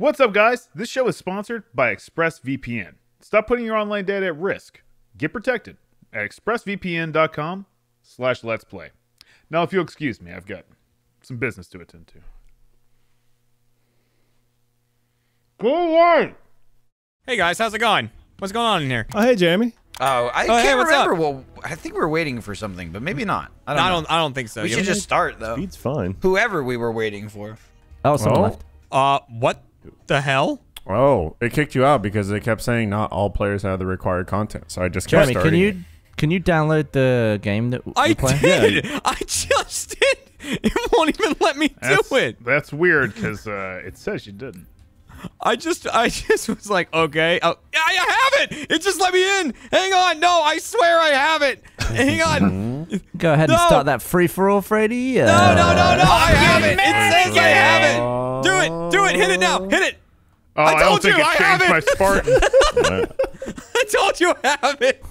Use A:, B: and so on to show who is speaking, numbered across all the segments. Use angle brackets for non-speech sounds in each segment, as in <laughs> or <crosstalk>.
A: What's up, guys? This show is sponsored by ExpressVPN. Stop putting your online data at risk. Get protected at expressvpn.com slash let's play. Now, if you'll excuse me, I've got some business to attend to. Go away!
B: Hey guys, how's it going? What's going on in here?
C: Oh, hey, Jamie.
D: Oh, I
B: Oh,
D: can't
B: what's
D: remember.
B: up?
D: Well, I think we were waiting for something, but maybe not. I don't.
B: I don't. I don't think so.
D: We
B: You-
D: should just start though.
C: Speed's fine.
D: Whoever we were waiting for.
E: Oh, someone
C: Oh.
E: left.
B: Uh, what the hell?
C: Oh, it kicked you out because they kept saying not all players have the required content. So I just kept
E: Jeremy, can you
C: it.
E: can you download the game that
B: I
E: we're playing?
B: did. <laughs> I just did. It won't even let me do it.
A: that's weird because uh, it says you didn't.
B: I just, I just was like, okay, oh, I have it. It just let me in. Hang on, no, I swear I have it. Hang on.
E: Go ahead and start that free for all, Freddy.
B: No,
E: Uh,
B: no, no, no, I have it. It says I have it. Do it, do it, hit it now, hit it.
A: Oh,
B: I
A: I, don't
B: told
A: think
B: you,
A: it
B: I have
A: changed my. Spartan. <laughs>
B: I told you I have it.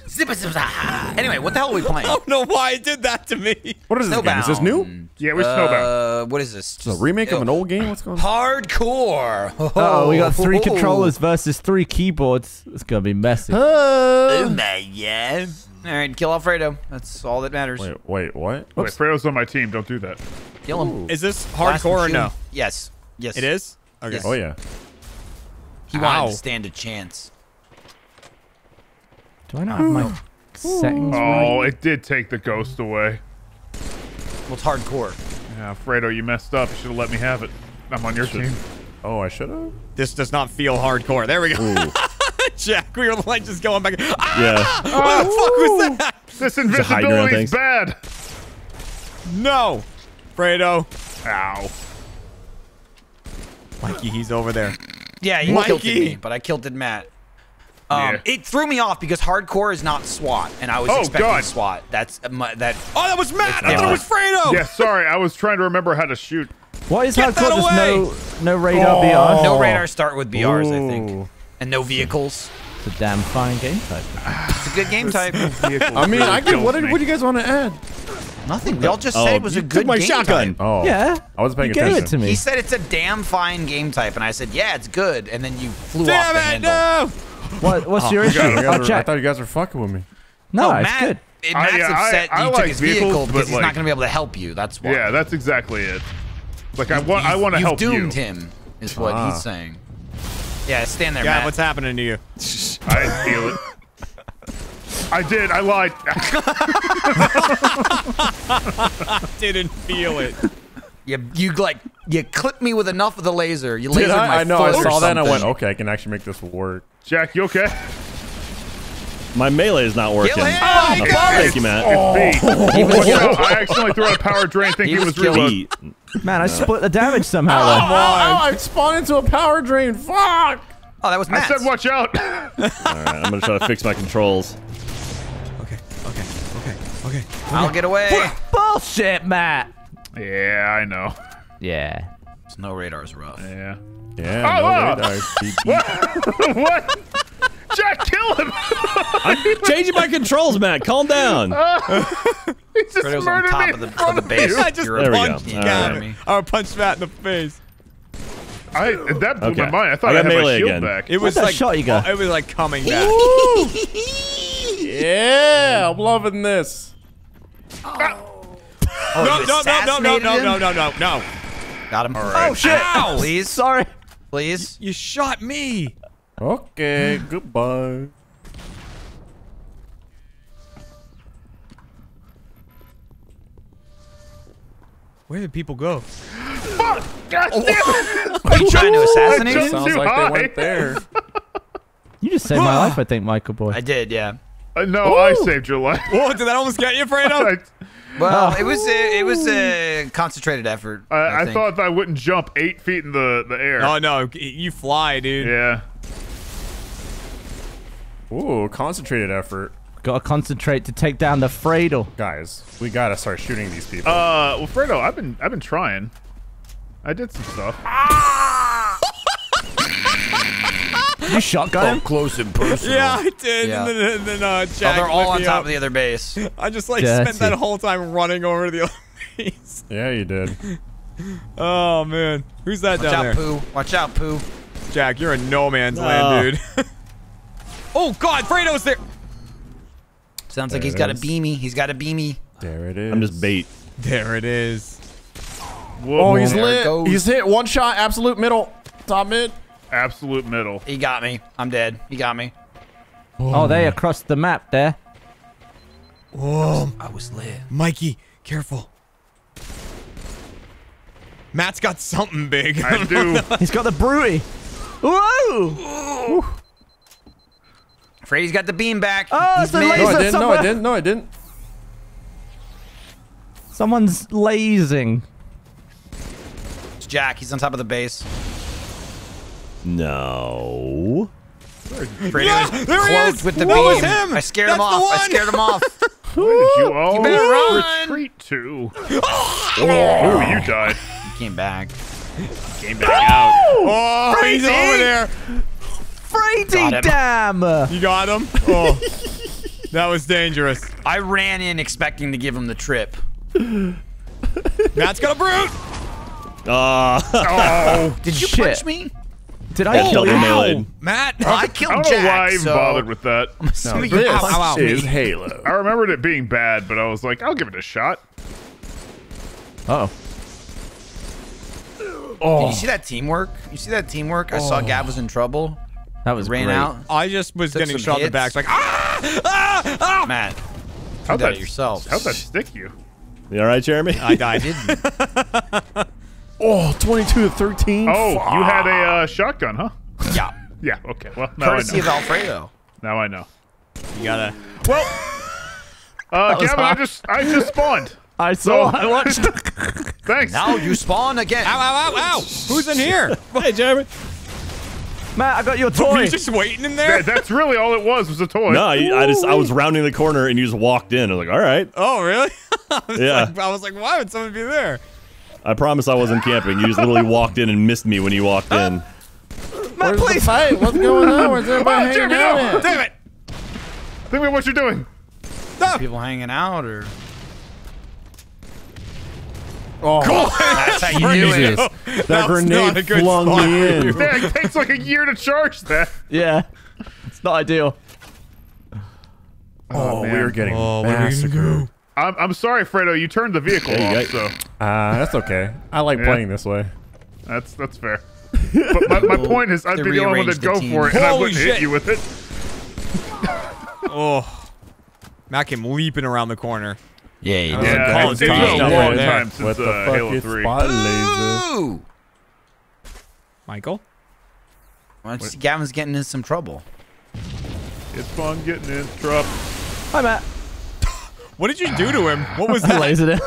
B: <laughs>
D: Zip it, zip it. Anyway, what the hell are we playing?
B: I don't know why it did that to me.
C: What is this game? Is this new?
A: yeah, we're snowbound.
D: Uh, what is this?
C: It's a remake of an old game? What's going on?
D: Hardcore.
E: Oh, we got three controllers versus three keyboards. It's gonna be messy.
D: Oh my yeah. All right, kill Alfredo. That's all that matters.
C: Wait, wait, what?
A: Wait, Fredo's on my team. Don't do that.
D: Kill him.
B: Is this hardcore or no?
D: Yes. Yes.
B: It is. Okay.
D: Yes.
C: Oh, yeah.
D: He wanted
B: Ow.
D: to stand a chance.
E: Do I not have my settings right?
A: Oh, it did take the ghost away.
D: Well, it's hardcore.
A: Yeah, Fredo, you messed up. You should have let me have it. I'm on your team.
C: Oh, I should have?
B: This does not feel hardcore. There we go. <laughs> Jack, we were like just going back. Ah!
C: Yeah.
B: What the fuck was that?
A: This invisibility
C: is
A: bad.
B: No. Fredo.
A: Ow.
B: Mikey, he's over there.
D: Yeah, he
B: Mikey.
D: killed me, but I killed Matt. Um,
A: Yeah.
D: It threw me off because hardcore is not SWAT, and I was
A: Oh,
D: expecting
A: God.
D: SWAT. That's uh, my, that.
B: Oh, that was Matt. I thought it was Fredo.
A: Yeah, sorry. I was trying to remember how to shoot.
E: What is
B: Get
E: hardcore?
B: that
E: There's no no radar VR.
D: No radar start with BRs, I think, and no vehicles.
E: It's a damn fine game type.
D: It's a good game type.
C: I mean, I get. What, did, what do you guys want to add?
D: Nothing. Y'all just
C: Oh,
D: said it was
C: you
D: a
C: took
D: good
C: my
D: game
C: shotgun.
D: type.
C: Oh.
E: Yeah.
C: I wasn't paying
E: you gave
C: attention.
E: it to me.
D: He said it's a damn fine game type, and I said, yeah, it's good, and then you flew off
B: Damn
D: the
B: it,
D: handle.
B: no.
E: What, what's your issue?
C: You guys
E: I'll
C: were- I thought you guys were fucking with me.
E: No,
D: No,
E: it's
D: Matt,
E: good.
D: it-
A: I-
D: Matt's
A: yeah, I-
D: upset
A: I
D: you
A: like
D: took his vehicle because
A: but,
D: he's not going to be able to help you. That's why.
A: Yeah, that's exactly it. Like I want, I want to help
D: You've
A: doomed
D: him, is what
C: Ah.
D: he's saying. Yeah, stand there,
B: Yeah,
D: Matt.
B: what's happening to you? <laughs>
A: I didn't feel it. I did. I lied. <laughs> <laughs>
B: Didn't feel it.
D: You, you like, you clipped me with enough of the laser. You lasered
C: Did I?
D: my
C: I know. I
D: foot or
C: saw that and I went, okay, I can actually make this work.
A: Jack, you okay?
F: My melee is not working.
D: Kill him!
F: Oh, oh
D: He
F: thank you, Matt.
A: It's oh. B.
D: He
A: Watch out, I accidentally threw out a power drain thinking
D: He
A: it
D: was
A: was reload.
E: Man, I split the damage somehow.
C: Oh,
E: though.
C: oh, I spawned into a power drain. Fuck!
D: Oh, that was Matt.
A: I
D: Matt.
A: said watch out. <laughs>
F: All right, I'm gonna try to fix my controls.
B: Okay, okay, okay, okay.
D: I'll get away.
E: Bullshit, Matt.
A: Yeah, I know.
E: Yeah.
D: Snow radar's rough.
A: Yeah.
C: Yeah,
A: Oh,
C: no oh!
A: wow.
C: radar. <laughs> Beep, beep. <laughs>
A: what? Jack, kill him! <laughs>
F: I'm changing my controls, Matt. Calm down.
A: Oh, he just
D: Fredo's on top
A: me
D: of the,
A: in
D: of the base.
B: I just
F: There
B: punched
F: go.
B: Matt. I punched Matt in the face.
A: I that blew
F: Okay.
A: my mind. I thought
F: I
A: I,
F: got
A: had my shield
F: again.
A: back.
B: It was
E: the
B: like
E: shot you got?
B: oh, it was like coming back.
C: Yeah, I'm loving this.
D: Oh,
B: no,
D: you
B: no, no, no, no,
D: assassinated
B: no, no, no, no, no.
D: Got him.
A: right.
E: Oh shit!
D: Ow! Please,
E: Sorry.
D: please.
B: You shot me.
C: Okay, <gasps> goodbye.
B: Where did people go?
A: God damn it! <laughs>
D: Are you trying to assassinate
A: jumped
D: him?
C: Sounds like
A: high.
C: they went there. <laughs>
E: You just saved my life, I think, Michael boy.
D: I did, yeah.
A: Uh, no, I saved your life.
B: Whoa, did that almost get you, Fredo? <laughs>
A: I,
D: Well, it was a, it was a concentrated effort. I,
A: I, I thought I wouldn't jump eight feet in the, the air.
B: Oh no, you fly, dude.
A: Yeah.
C: Ooh, concentrated effort.
E: Gotta concentrate to take down the Fredo.
C: Guys, we gotta start shooting these people.
A: Uh, well, Fredo, I've been I've been trying. I did some stuff. <laughs>
E: You shotgun him?
D: close and personal.
B: Yeah, I did.
D: Yeah.
B: And then, and then uh,
D: Oh, they're all on top
B: up.
D: of the other base. <laughs>
B: I just like
E: Dirty.
B: spent that whole time running over to the other <laughs> piece.
C: yeah, you did. <laughs>
B: Oh man, who's that
D: Watch
B: down
D: out,
B: there?
D: Pooh. Watch out, Pooh.
B: Jack, you're in no man's
F: Oh.
B: land, dude. oh God, Fredo's there.
D: Sounds like
C: There
D: he's
C: it
D: got a beamy. He's got a beamy.
C: There it is.
F: I'm just bait.
B: There it is.
A: Whoa,
C: Oh, he's
D: There
C: lit. He's hit. One shot. Absolute middle. Top mid.
A: Absolute middle.
D: He got me. I'm dead. He got me.
E: Oh, they across the map there.
B: Whoa,
D: I was lit.
B: Mikey, careful. Matt's got something big.
A: I <laughs> do.
E: He's got the Bruty. Whoa!
D: Freddy's got the beam back.
E: Oh,
D: He's
E: it's the
D: mid.
C: No, I didn't. No. I didn't. No, I didn't.
E: Someone's lazing.
D: It's Jack. He's on top of the base.
F: No.
D: Freddy
B: Yeah,
D: was
B: there he
D: cloaked
B: is.
D: with the
B: That
D: beam.
B: was him.
D: I scared
B: That's
D: him
B: the
D: off. I
B: one.
D: scared him off. <laughs>
A: Where did you all
D: better run.
A: retreat to? oh, you died.
D: He came back.
A: He Came back out.
B: Oh, he's over there.
E: Frady
D: Got him.
E: damn!
B: You got him. <laughs> Oh, that was dangerous.
D: I ran in expecting to give him the trip.
B: Matt's got a brute.
F: Ah, <laughs>
A: Oh,
D: Did you
E: Shit.
D: punch me?
E: Did I kill
F: killed
E: you?
F: me melee.
B: Matt.
D: I killed
A: I don't know
D: Jack.
A: why I even
D: so
A: bothered with that.
D: I'm assuming
C: This
D: you ow, ow, ow.
C: is Halo.
A: I remembered it being bad, but I was like, I'll give it a shot.
E: Uh oh.
D: Did you see that teamwork? You see that teamwork? I saw Gav was in trouble.
E: That was
D: Ran
E: great.
D: out.
B: I just was
D: Took
B: getting
D: some
B: shot in the back. It's like ah, ah, ah.
D: Matt,
A: How'd
D: that
A: that
D: yourself.
A: How'd that stick you?
F: You all right, Jeremy?
B: I died. <laughs>
C: Oh, 22 to 13.
A: Oh, you had a uh, shotgun, huh?
D: yeah. <laughs>
A: Yeah. Okay. Well, now I
D: Courtesy of
A: know.
D: Alfredo.
A: Now I know.
B: You gotta.
A: Well, <laughs> uh,
E: was
A: Gavin, I just I just spawned. <laughs>
E: I saw.
A: So-
E: I watched.
A: Thanks.
D: Now you spawn again.
B: Ow, ow, ow, ow! Who's in here?
F: hey, Jeremy.
E: Matt, I got your
B: Were
E: toy.
B: you just waiting in there?
A: That- that's really all it was was a toy.
F: No, I, I just I was rounding the corner and you just walked in. I was like, all right.
B: Oh, really? I
F: Yeah.
B: Like, I was like, why would someone be there?
F: I promise I wasn't camping. You just literally walked in and missed me when you walked in.
E: Matt,
C: Where's the fight? What's going on? Where's <laughs> everybody
A: Oh,
C: hanging
A: Jeremy,
C: out
A: no!
C: at?
B: Damn it!
A: Think about what you're doing.
D: People hanging out, or
C: Oh, <laughs>
D: that's how you do it. <laughs>
C: that,
B: That was not a
C: grenade
B: good
C: flung me in.
B: you.
A: It takes like a year to charge that.
E: Yeah. It's not ideal.
C: Oh, we
A: man.
C: were getting
B: Oh, what are we gonna
C: massacred.
B: Do?
A: I'm, I'm sorry, Fredo. You turned the vehicle off, so
C: Ah, that's okay. I like
A: Yeah.
C: playing this way.
A: that's that's fair. <laughs> But my, my point is, I'd
D: They
A: be the only one
D: rearranged
A: that'd go
D: team.
A: for it, and I wouldn't hit you with it. <laughs>
B: Oh. Matt came leaping around the corner.
D: Yeah, you
C: Yeah,
D: did.
A: Yeah,
B: Colin
A: it's been a
B: Stevens
A: long time since
C: What the
A: uh,
C: fuck
A: Halo
C: is
A: 3.
C: spot laser?
D: Ooh.
B: Michael?
D: Why see Gavin's getting in some trouble?
A: It's fun getting in trouble.
E: Hi, Matt.
B: What did you do to him? What was
E: I <laughs>
B: that?
E: lasered it.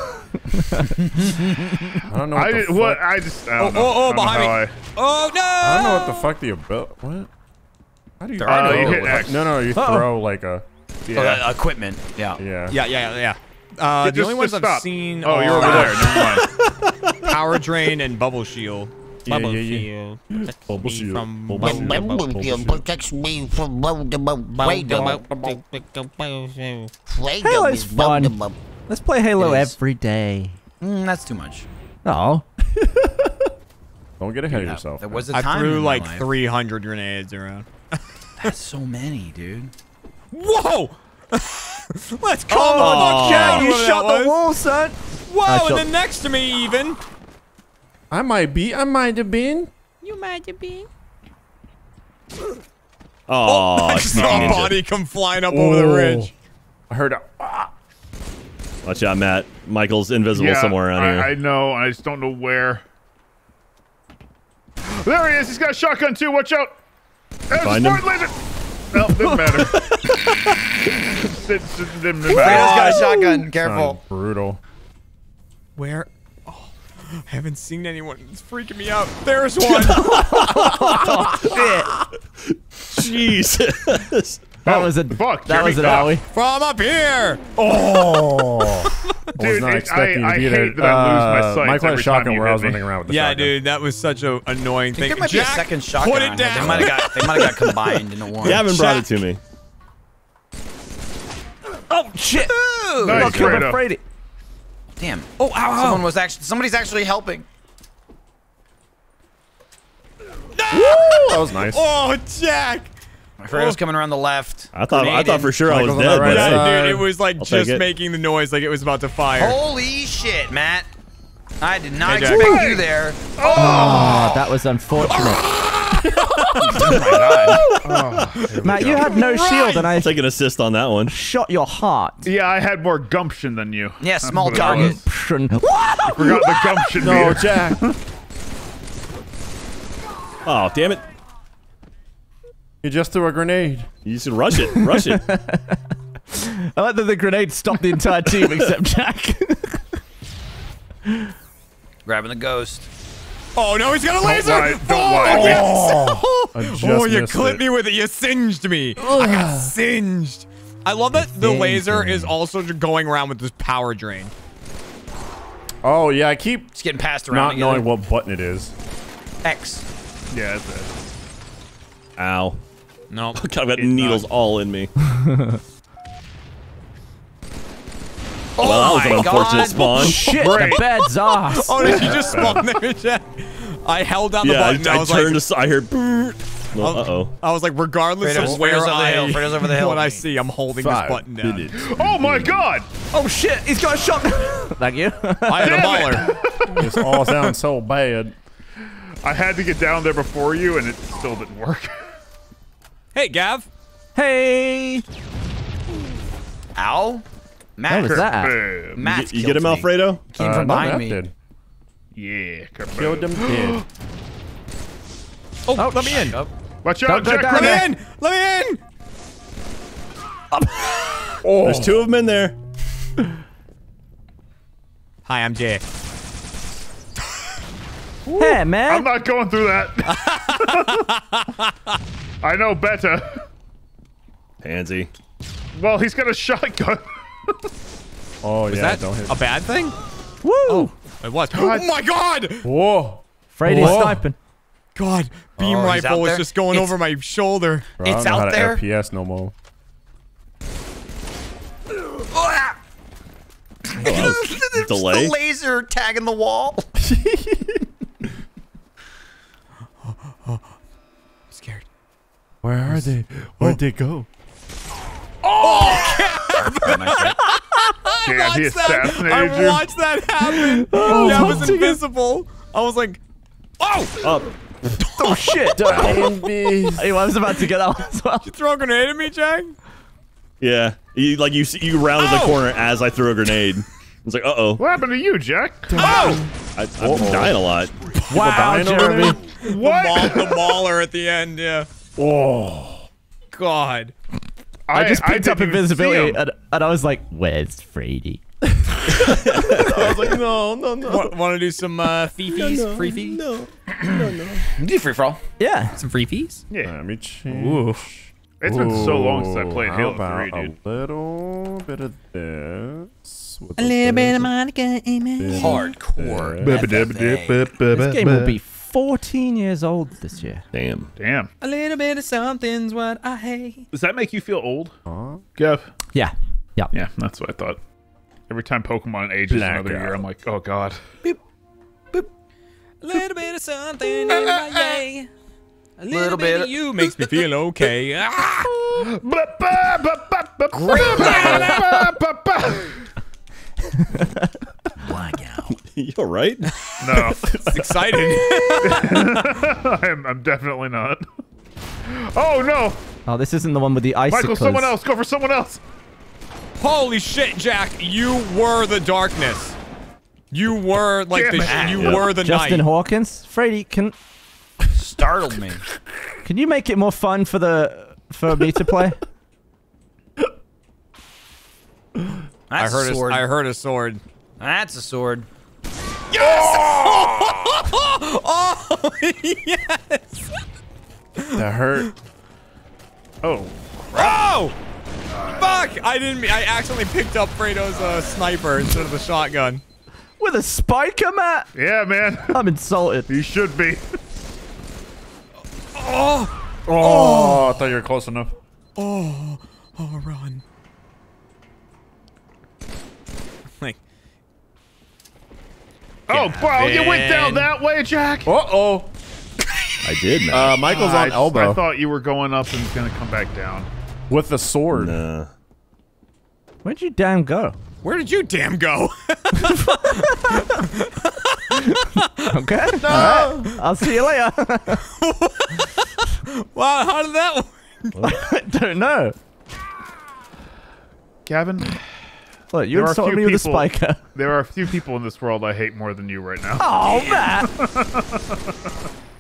C: I don't know what
A: I
C: the
A: did,
C: fuck.
A: what I just I
B: Oh,
A: don't know.
B: oh, oh,
A: I don't know
B: behind
A: how
B: me. Oh no!
C: I don't know what the fuck the ability. What? How do you?
D: There are
A: no you hit X.
C: No, no, you
E: Uh-oh.
C: throw like a.
A: I,
D: Oh,
A: yeah.
D: uh, equipment. Yeah.
C: Yeah.
B: Yeah, yeah, yeah. Uh,
A: Yeah,
B: the
A: just-
B: only ones I've
A: stop.
B: seen
A: Oh, you're
B: are
A: over there. Never mind. <laughs>
B: Power Drain and Bubble Shield.
C: Yeah,
B: Bubble
C: yeah, yeah.
B: Shield. Protects
C: Bubble
B: me. From
C: Bubble
B: bubble-
C: shield.
B: bubble-
C: Bubble shield.
G: protects me from
E: Halo's fun. Let's play Halo
D: It is.
E: every day.
D: Mm, that's too much.
E: Oh.
C: Don't get ahead of yourself.
D: There was a
B: I
D: time I threw
B: like
D: life.
B: 300 grenades around. <laughs>
D: That's so many, dude.
B: Whoa! <laughs> Let's calm
E: Oh,
B: the fuck down.
E: you shot the wall, son.
B: Whoa! And then next to me, even.
C: I might be. I might have been. You might have been.
F: Oh, oh
B: I just saw a body come flying up over the
C: Oh.
B: ridge.
C: I heard a.
F: Watch out, Matt. Michael's invisible
A: yeah,
F: somewhere around
A: I,
F: here.
A: I know. I just don't know where. There he is. He's got a shotgun too. Watch out. That
F: Find
A: a
F: him.
A: laser. No, didn't matter. It didn't, didn't
D: Fredo's
A: matter.
D: got a shotgun. Careful.
C: Sounds brutal.
B: Where? Oh, I haven't seen anyone. It's freaking me out. There's one. <laughs>
F: Jesus.
E: That
A: Oh,
E: was a
A: fuck,
E: that was an
A: Jeremy.
E: owie.
B: From up here.
C: Oh. <laughs> I was not expecting
A: I-
C: you to be
A: I
C: there.
A: hate that I lose my
C: Uh,
A: sights
C: Mike had a shotgun where I was
A: me.
C: running around with the
B: Yeah,
C: shotgun.
B: dude, that was such a annoying
D: I think
B: thing.
D: there might
B: Jack,
D: be a second shotgun.
B: Put it
D: here. They might have got. They might have got <laughs> combined into one.
F: Gavin brought it to me.
E: Oh shit!
A: Nice,
E: Got killed by
A: Fredo.
D: Damn.
B: Oh, ow,
D: Someone was actually, somebody's actually helping.
C: that was nice.
B: Oh, Jack.
D: I heard it was oh. coming around the left.
F: I thought I thought for sure I was dead.
C: Right
B: yeah, dude, it was like
F: I'll
B: just making the noise like it was about to fire.
D: Holy shit, Matt. I did not
B: hey,
D: expect Jack. you there.
E: Oh. oh, that was unfortunate. Ah. Oh, Matt, you had no shield, and I
F: I'll take an assist on that one.
E: shot your heart.
A: Yeah, I had more gumption than you.
D: Yeah, small
A: what it
D: target.
A: was.
E: Pshun.
A: Forgot the gumption
C: No,
A: meter.
C: Jack.
F: Oh, damn it.
C: You just threw a grenade.
F: You should rush it. Rush it. <laughs>
E: I like that the grenade stopped the entire team except Jack.
D: Grabbing the ghost.
B: Oh no, he's got a laser!
A: lie, don't
B: oh,
A: lie.
B: yes! <laughs>
C: I oh,
B: oh you clipped
C: it.
B: me with it. You singed me. I got singed. I love that the laser is also going around with this power drain.
C: Oh yeah, I keep
D: Just getting passed around.
C: not
D: together.
C: knowing what button it is.
D: X.
A: Yeah, that's it.
F: Ow.
B: No. <laughs>
F: God, I've got needles all in me. <laughs>
D: Oh
F: well, that was
D: my
F: an unfortunate
D: God.
F: spawn.
E: Shit,
A: Great.
E: the bed's off.
B: Oh, did you just spawn there, Jack? I held down the
F: Yeah, I,
B: button. I,
F: I
B: was
F: turned
B: like,
F: to. I heard. Uh oh.
B: I was like, regardless
D: Fredo's-
B: of where
D: Fredo's over the
B: I,
D: hill, Fredo's over the hill. <laughs>
B: what I see, I'm holding
C: Five
B: this button down.
C: minutes.
A: Oh my god!
E: Oh shit, he's got a shot. <laughs> Thank you.
B: I had a baller. <laughs>
C: This all sounds so bad.
A: I had to get down there before you, and it still didn't work.
B: hey, Gav.
E: hey,
D: Ow. Matt.
E: What was that?
A: Boom.
D: Matt
F: You get him,
D: killed me.
F: Alfredo?
D: Came
C: Uh,
D: from
C: no,
D: behind
C: that
D: me.
C: Did.
A: Yeah,
C: Killed him <gasps> dead.
B: Oh, let me in.
A: Watch out,
E: Don't
A: Jack!
B: Let me in. Let me in. <laughs>
F: There's two of them in there.
B: Hi, I'm Jay.
E: hey man.
A: I'm not going through that. <laughs> I know better.
F: Pansy.
A: Well, he's got a shotgun.
C: Oh
B: Is
C: yeah,
B: that
C: don't hit.
B: a bad thing?
E: Woo.
B: Oh, it was. Oh my God!
C: Whoa.
E: Freddy's
C: Whoa.
E: sniping.
B: God, beam
D: Oh,
B: rifle is
D: there?
B: just going
D: It's-
B: over my shoulder.
C: Bro, I
D: It's
C: don't know
D: out
C: how to
D: there.
C: FPS no more. <laughs>
D: It's
F: Delay?
D: The laser tagging the wall. <laughs>
B: I'm scared.
C: Where are they? Where'd oh. they go?
A: Oh, Damn, he
B: Watch that.
A: assassinated
B: I
A: you.
B: watched that happen. <laughs> that was invisible. I was like, oh!
F: Up. <laughs>
E: Oh shit. <laughs> Hey, I was about to get out as well.
B: You throw a grenade at me, Jack?
F: Yeah. You, like you you rounded the corner as I threw a grenade. It's like, uh oh.
A: What happened to you, Jack?
B: Oh!
F: I, I've been dying a lot.
E: Wow,
C: dying
E: Jeremy.
A: What?
B: Maul, the mauler at the end, yeah.
C: Oh.
B: God.
E: I just picked
A: didn't
E: up invisibility and, and I was like, where's Freddy? <laughs>
F: I was like, no, no, no.
B: Want to do some uh, fifis? Free fees?
F: No.
D: You do free for all.
E: Yeah.
B: Some free fees?
A: Yeah,
C: Let me change.
A: it's been so long since I played Halo
C: about
A: 3, dude.
C: A little bit of this.
B: A little bit of
C: this,
B: Monica, amen.
C: bit of
D: Hardcore.
C: this.
E: This game will be 14 years old this year.
F: Damn.
A: Damn.
B: A little bit of something's what I hate.
A: Does that make you feel old,
C: Huh?
A: Gav?
E: Yeah. Yeah.
A: Yeah, that's what I thought. Every time Pokemon ages another
C: Blackout.
A: year, I'm like, oh god.
B: A little bit of something in my <laughs> yay. A little,
D: Little
B: bit,
D: bit
B: of
D: of-
B: you <laughs> makes me feel okay. <laughs> Ah!
D: Blackout. <laughs>
F: You alright? <laughs>
A: No, <laughs>
B: It's exciting.
A: I'm, I'm definitely not. Oh no!
E: Oh, this isn't the one with the icicles.
A: Michael, someone else. Go for someone else.
B: Holy shit, Jack! You were the darkness. You were like
A: Damn
B: the.
A: it.
B: You
F: Yeah.
B: were the
E: Justin
B: night.
E: Hawkins. Freddy, can
D: Startled me.
E: can you make it more fun for the for me to play?
B: I heard
D: a
B: a
D: sword.
B: I heard a sword.
D: That's a sword. <laughs>
B: Oh yes!
C: That hurt.
A: Oh,
B: Oh! Fuck! I didn't. mean- I accidentally picked up Fredo's uh, sniper instead of the shotgun.
E: with a spiker, Matt?
A: yeah, man. <laughs>
E: I'm insulted.
A: You should be.
B: Oh!
C: Oh, I thought you were close enough.
B: Oh! Oh! Run!
A: Oh, wow, you went down that way, Jack.
C: Uh oh.
F: I did, man.
C: Uh, Michael's
A: I,
C: on elbow
A: I thought you were going up and gonna come back down.
C: with the sword.
F: Nah.
E: Where'd you damn go?
B: Where did you damn go? <laughs>
E: Okay. All right. I'll see you later. <laughs>
B: wow, how did that work?
E: I <laughs> don't know.
A: Gavin,
E: Look, you
A: There are a
E: insulted
A: few
E: me with a
A: people-
E: spiker. <laughs>
A: there are a few people in this world I hate more than you right now.
E: Oh, <laughs> man.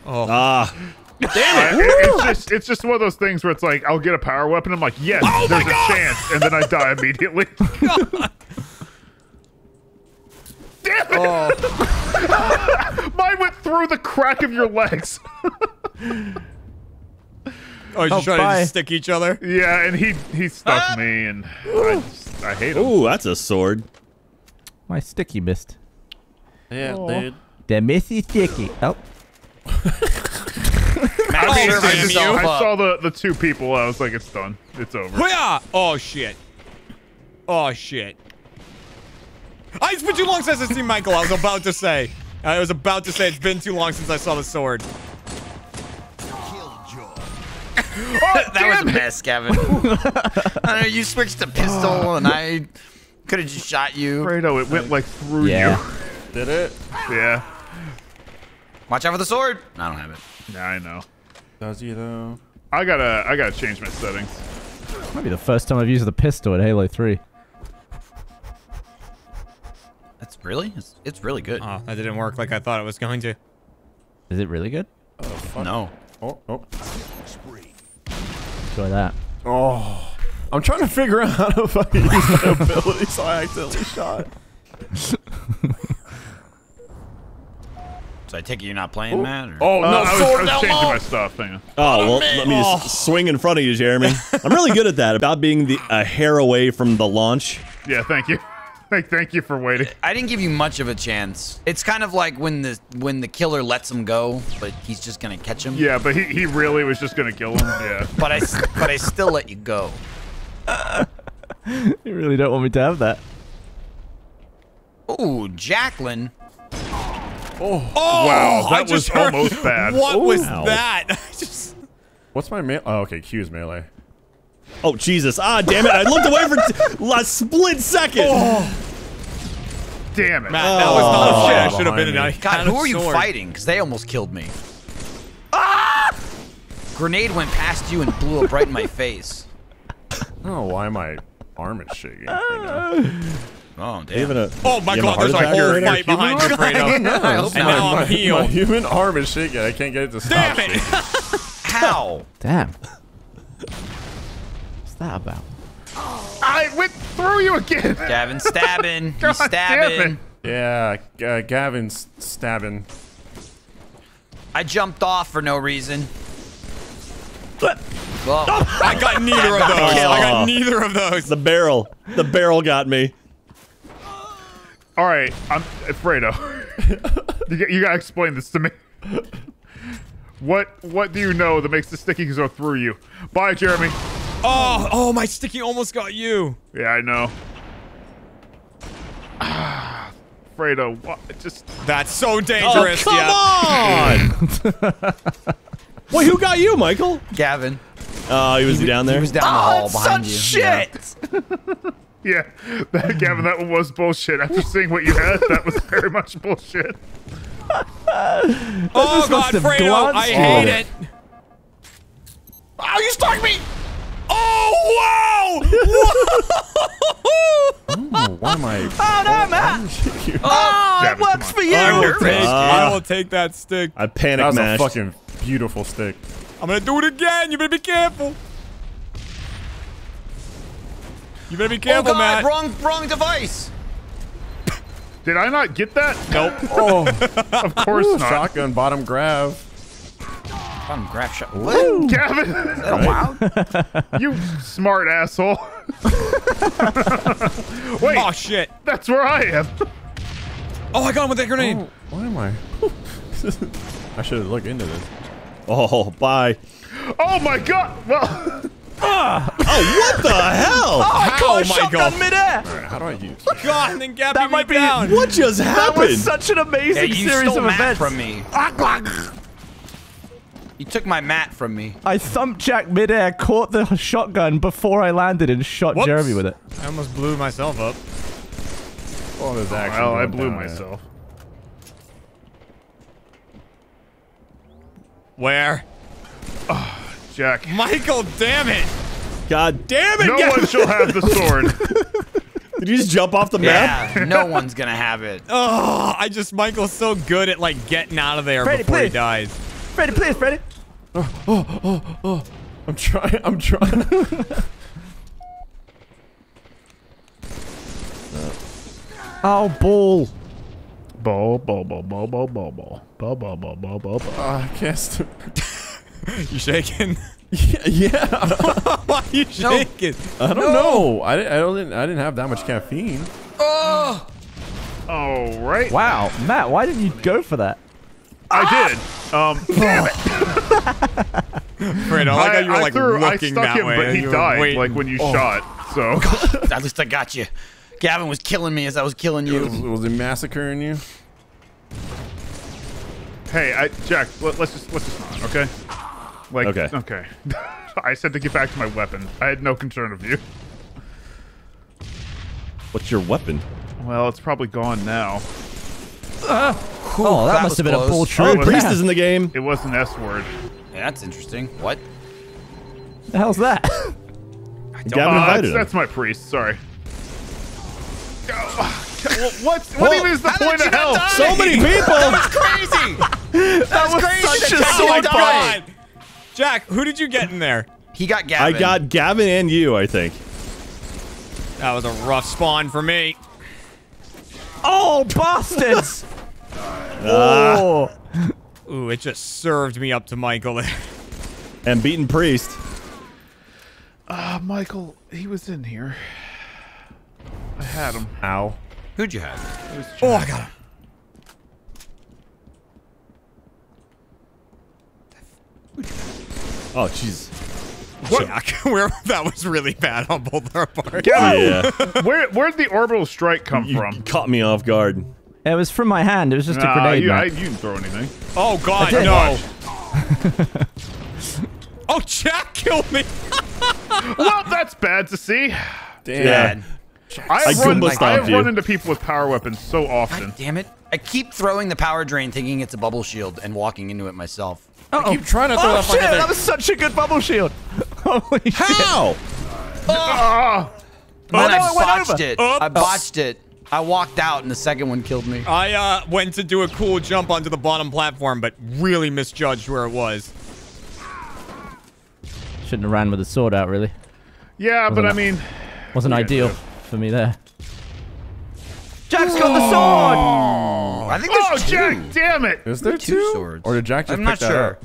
F: Ah,
A: I- it- it's just it's just one of those things where it's like I'll get a power weapon. I'm like, yes,
B: Oh
A: there's a chance, and then I die immediately. <laughs> Damn it!
B: Oh.
A: Mine went through the crack of your legs.
B: Oh, you're
E: Oh,
B: trying
E: bye.
B: to stick each other?
A: yeah, and he he stuck ah! me, and I just, I hate him.
F: ooh, that's a sword.
E: My sticky missed.
C: Yeah,
A: dude.
E: The missy sticky. Oh. <laughs>
A: I mean,
B: Oh,
A: I, just,
B: you.
A: I saw the the two people. I was like, it's done. It's over.
B: Hoo-yah! Oh shit. Oh shit. I, it's been too long since I've seen Michael. I was about to say. I was about to say it's been too long since I saw the sword. <laughs>
D: Oh, that was a mess, Kevin. <laughs> I know. You switched to pistol, <sighs> and I could have just shot you.
A: Fredo, it went like through
E: Yeah.
C: Did it?
A: Yeah.
D: Watch out for the sword. I don't have it.
A: Yeah, I know.
C: Does he though?
A: I gotta I gotta change my settings.
E: Might be the first time I've used the pistol in Halo 3.
D: That's really. It's, it's really good.
B: Oh, that didn't work like I thought it was going to.
E: Is it really good?
D: Oh, no.
C: Oh, oh,
E: Enjoy that.
C: oh! I'm trying to figure out how to fucking use my <laughs> ability, so I accidentally shot.
D: So I take it you're not playing, Matt. Or?
C: Oh
A: Uh,
C: no,
A: I was, I was
C: down
A: changing
C: low.
A: my stuff. Hang on.
F: Oh, well, let me just swing in front of you, Jeremy. <laughs> I'm really good at that, about being the a hair away from the launch.
A: Yeah, thank you. <laughs> Thank, thank you for waiting.
D: I didn't give you much of a chance. It's kind of like when the when the killer lets him go, but he's just gonna catch him.
A: Yeah, but he, he really was just gonna kill him. Yeah. <laughs>
D: But I s- but I still let you go. <laughs>
E: You really don't want me to have that.
D: Ooh, Jacqueline.
B: Oh,
A: oh
B: Wow,
A: that
B: just
A: was
B: heard-
A: almost bad.
B: What was
F: Ow.
B: that? I just.
C: What's my melee? Oh, okay, Q's melee.
F: Oh, Jesus. Ah, damn it. I looked away for t- a split second.
A: Damn it.
B: Matt, that was not
C: Oh,
B: a shit. I should have been in
C: me.
B: a
D: God, who are you
B: sword.
D: fighting? Because they almost killed me. Ah! Grenade went past you and blew up right in my face.
C: Oh, don't know why my arm is shaking right now.
D: Oh damn.
F: Even a,
B: Oh my god, there's a
F: heart attack
B: whole
F: right
B: fight behind you, <laughs> Fredo.
D: I hope
B: And
D: not.
B: now I'm
C: my, my
B: healed. <laughs>
C: human arm is shaking. I can't get it to stop
B: Damn it!
D: How?
E: Damn. What's that about?
A: I went through you again.
D: Gavin stabbing. <laughs>
A: God
D: He's stabbing.
C: Yeah, uh, Gavin's stabbing.
D: I jumped off for no reason. <laughs> Well,
B: I got <laughs> neither of those. I got neither of those.
F: The barrel. The barrel got me.
A: All right, I'm Fredo. you, got- you gotta explain this to me. What what do you know that makes the sticky go through you? Bye, Jeremy.
B: Oh, oh, my sticky almost got you.
A: Yeah, I know. Ah, Fredo, what? Just
B: That's so
F: Oh,
B: dangerous.
F: come
B: yeah.
F: on. <laughs> Wait, who got you, Michael?
D: Gavin.
F: Oh, he was down there?
D: He was down the hall behind you. Yeah. <laughs>
A: yeah, that, Gavin, that one was bullshit. After seeing what you had, that was very much bullshit.
B: Oh god,
E: have
B: Fredo, I hate
E: it.
B: it. Oh, you stuck me. Oh wow!
C: Oh, why am I?
E: Oh, no, oh, Matt. <laughs>
A: Oh, <laughs>
E: it works for you.
B: I will
D: nervous.
B: take. I will take that stick.
F: I panic
C: That was a fucking beautiful stick.
B: I'm gonna do it again. You better be careful. You better be careful,
D: Oh
B: careful,
D: god,
B: Matt.
D: wrong wrong device.
A: Did I not get that? Nope. <laughs>
C: Oh,
A: Of course not.
C: shotgun bottom grab.
D: Bottom grab shot. What?
A: Gavin,
D: Wow. <laughs>
A: you smart asshole. <laughs> Wait,
B: Oh shit!
A: that's where I am.
B: Oh, I got him with that grenade.
C: Oh, why am I? <laughs> I should have looked into this.
F: Oh, bye.
A: Oh my god. Well, ah.
F: Oh, what the hell?
B: Oh, oh my god!
E: midair.
C: All right, how do I use?
B: God, and then Gabby
E: That
B: me
E: might be-
B: down.
F: What just happened?
E: That was such an amazing
D: you
E: series of
D: Matt
E: events.
D: from me. You took my mat from me.
E: I thumped Jack midair, caught the shotgun before I landed, and shot
B: Whoops.
E: Jeremy with it.
B: I almost blew myself up.
C: Oh, there's action.
A: Well, I blew
C: down, yeah.
A: myself.
B: Where?
A: Ah, Jack.
B: Michael, damn it!
F: God damn it!
A: No
F: Gavin.
A: one shall have the sword. <laughs>
F: Did you just jump off the map?
D: Yeah, no one's gonna have it.
B: Oh, <laughs> I just Michael's so good at like getting out of there
E: Freddy,
B: before he
E: please.
B: dies.
E: Freddy, please, Freddy.
C: I'm trying. I'm trying. <laughs>
E: Oh, ball.
A: Ball, ball, ball, ball, ball, ball, ball, ball, ball, ball, ball, ball, ball.
C: uh, I can't. St- <laughs>
B: You shaking?
C: yeah, yeah. <laughs>
B: Why are you shaking?
C: I don't know. I didn't. I don't. I didn't have that much caffeine.
D: Oh,
A: All right.
E: Wow, Matt, why didn't you go for that?
A: I did. Um, <laughs> damn it.
B: Fred, I like how you were
A: I
B: like
A: threw, I stuck
B: that
A: him,
B: way.
A: but he died
B: waiting.
A: like when you shot. So <laughs> <laughs>
D: at least I got you. Gavin was killing me as I was killing
C: Was,
D: you.
C: was he massacring you?
A: hey, I, Jack, let, let's just let's just not, okay? Like,
F: Okay.
A: okay. I said to get back to my weapon. I had no concern of you.
F: What's your weapon?
A: Well, it's probably gone now.
E: Oh, that,
D: that
E: must
D: was
E: have been a
D: close.
E: ball
F: Oh,
E: true.
F: the priest
E: Yeah.
F: is in the game.
A: It was an S word.
D: Yeah, that's interesting. What?
E: the hell's that? <laughs>
F: Gavin
A: Uh,
F: invited
A: that's,
F: him.
A: that's my priest. Sorry. Oh, what? What
F: Well,
A: even is the point of hell?
F: So many people. <laughs>
D: that was Crazy. <laughs>
E: that was
D: crazy.
E: such a
D: That's
B: Oh
E: sword
B: god! Jack, who did you get in there?
D: He got Gavin.
F: I got Gavin and you, I think.
B: That was a rough spawn for me. <laughs>
E: Oh, bastards! Oh.
B: Ooh, it just served me up to Michael <laughs>
F: and beaten priest.
A: Uh, Michael, he was in here. I had him.
C: Ow.
D: Who'd you have?
B: Oh, I got him.
F: Oh, jeez.
B: Jack, where <laughs> that was really bad on both our parts.
A: Gavin,
F: Yeah. <laughs>
A: where where'd the orbital strike come
F: You
A: from?
F: caught me off guard.
E: It was from my hand. It was just a grenade.
A: you, I, you didn't throw anything.
B: Oh god, no. <laughs> oh, Jack killed me.
A: well, that's bad to see.
C: Damn.
F: Yeah.
A: I have,
F: I
A: run, I have
F: stomped you.
A: run into people with power weapons so often.
D: Damn it. I keep throwing the power drain thinking it's a bubble shield and walking into it myself.
C: I keep trying to throw
E: Oh
C: that
E: shit!
C: fucking thing.
E: That was such a good bubble shield. <laughs> Holy shit!
F: How? <laughs>
A: Ah,
D: Then
E: no,
D: I botched it.
B: Oops.
D: I botched it. I walked out and the second one killed me.
B: I uh, went to do a cool jump onto the bottom platform, but really misjudged where it was.
E: Shouldn't have ran with the sword out. Really,
A: yeah, but I mean,
E: wasn't
A: Yeah,
E: ideal
A: yeah.
E: for me there. Jack's got the sword.
D: I think there's
A: oh,
D: two.
A: Jack, damn it!
C: Is there
D: Two
C: two?
D: swords.
C: Or did Jack just
D: I'm
C: pick
D: not
C: that
D: sure.
C: up?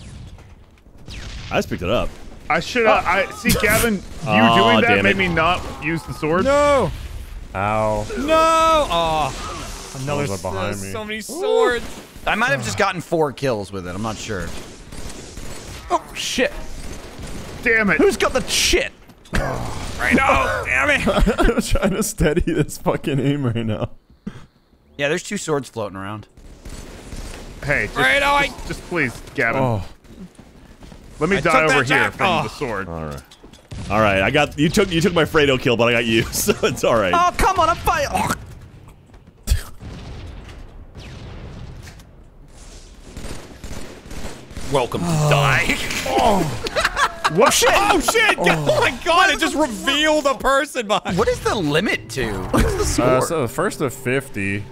F: I just picked it up.
A: I should. have oh. I see, Gavin. You
F: Aw,
A: doing that
F: damn
A: made
F: it.
A: me not use the sword.
B: No,
C: Ow.
B: no. Oh, another.
C: Those are behind
B: s-
C: me.
B: So many swords.
D: I might have ah. just gotten four kills with it. I'm not sure.
E: Oh shit!
A: Damn it!
E: Who's got the shit? <sighs>
B: Right now, damn <laughs> it.
C: I'm trying to steady this fucking aim right now.
D: Yeah, there's two swords floating around.
A: Hey, just,
B: Right now, I.
A: just, just please, Gavin.
C: Oh.
A: Let me
B: I
A: die over here
B: Jack.
A: from
B: Oh.
A: the sword.
F: All right. All right. I got you took you took my Fredo kill, but I got you, <laughs> so it's all right.
E: Oh come on! I'm fighting. Oh.
D: Welcome to die. <laughs>
A: What shit?
B: Oh shit! Oh, my god! It just revealed a person behind.
D: what is the limit to? What's the score?
C: Uh, so first of 50.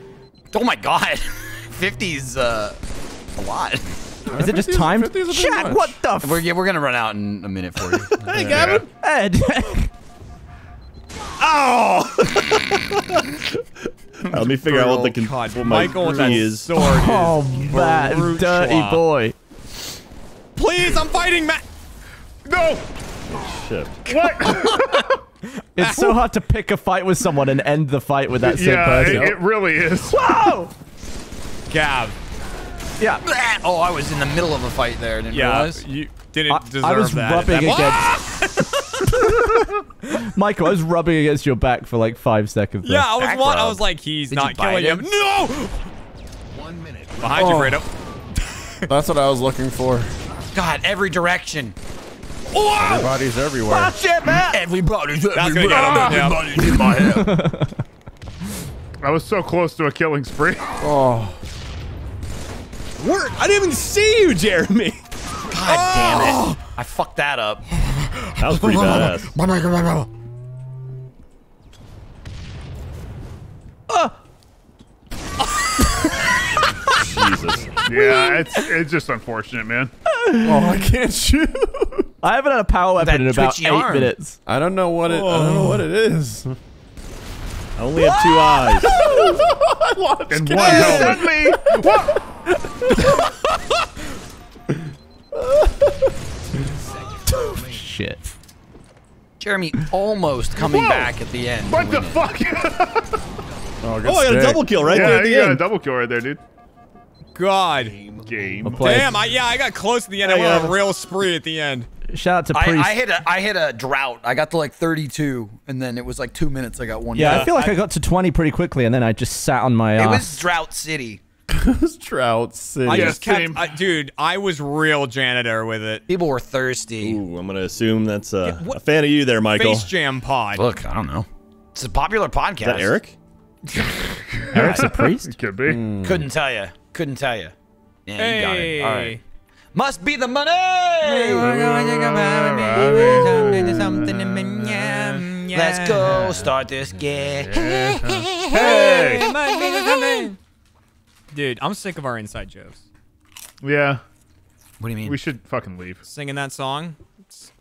C: <laughs>
D: oh my god. 50's uh, a lot.
E: Is it just timed?
C: 50 is a bit
E: Jack, what the? F-
D: We're, yeah, we're gonna run out in a minute for you. <laughs>
F: hey, Gavin.
E: Ed. <laughs>
F: Oh. Let me figure out what the con-
B: God,
F: what my
B: Michael with that
F: key is.
B: sword
E: oh,
B: is
E: that
B: brute
E: dirty
B: schwa.
E: boy.
B: Please, I'm fighting Matt.
A: No!
F: Shit.
A: What?
E: It's so <laughs> hard to pick a fight with someone and end the fight with that same
A: yeah, it,
E: person.
A: it really is.
E: Whoa!
B: Gav.
E: Yeah.
D: oh, I was in the middle of a fight there. Didn't
B: Yeah,
D: realize.
B: you didn't
E: I,
B: deserve
E: I was
B: that.
E: rubbing
B: That-
E: against. <laughs> <laughs> Michael, I was rubbing against your back for like five seconds. there.
B: Yeah, I was
D: Back
B: one. I was like, he's
D: Did
B: not killing him.
D: him?
B: No.
G: One minute.
B: Behind you,
C: Oh.
B: Fredo.
C: That's what I was looking for.
D: God, every direction.
C: Everybody's everywhere.
E: Watch it, Matt.
D: Everybody's
B: That's gonna get him.
D: Everybody's in my head. <laughs>
A: I was so close to a killing spree. <laughs>
C: Oh,
F: Word, I didn't even see you, Jeremy.
D: God damn it. Oh. I fucked that up.
F: That was pretty badass. <laughs> Jesus. <laughs>
A: Yeah, it's it's just unfortunate, man.
C: oh, I can't shoot.
E: I haven't had a power weapon
D: That
E: in about eight
D: arm.
E: minutes.
C: I don't know what it. I don't know what it is.
F: I only have two eyes. <laughs>
A: And one helmet. <laughs>
E: Shit.
D: Jeremy almost coming
A: Whoa.
D: back at the end. to
A: What the
D: it.
A: fuck?
C: Oh, good
F: Oh, I got a double kill right there
A: yeah,
F: at the
A: you got a
F: end.
A: double kill right there, dude.
B: God.
A: Game.
E: Well played.
B: Damn, I, yeah, I got close to the end. I
F: Hey,
B: went on
F: uh,
B: a real spree at the end.
E: Shout out to
D: I,
E: Priest.
D: I hit a I hit a drought. I got to like 32, and then it was like two minutes. I got one.
E: yeah,
D: kill.
E: I feel like I, got to 20 pretty quickly, and then I just sat on my
D: it
E: ass. <laughs>
D: was drought city.
C: It's Trout City.
B: I
A: Yeah,
B: just kept,
A: same.
B: I, dude. I was real janitor with it.
D: People were thirsty.
F: Ooh, I'm gonna assume that's uh,
B: what-
F: a fan of you there, Michael.
B: Face Jam Pod.
D: Look, I don't know. It's a popular podcast.
F: Is that Eric? <laughs>
E: Eric's a <laughs> priest.
A: Could be.
D: Couldn't tell you. Couldn't tell you. Yeah, you got it. All right. Must be the money. Let's go start this game. <laughs>
A: Hey.
B: Dude, I'm sick of our inside jokes.
A: Yeah,
D: What do you mean?
A: we should fucking leave.
B: Singing that song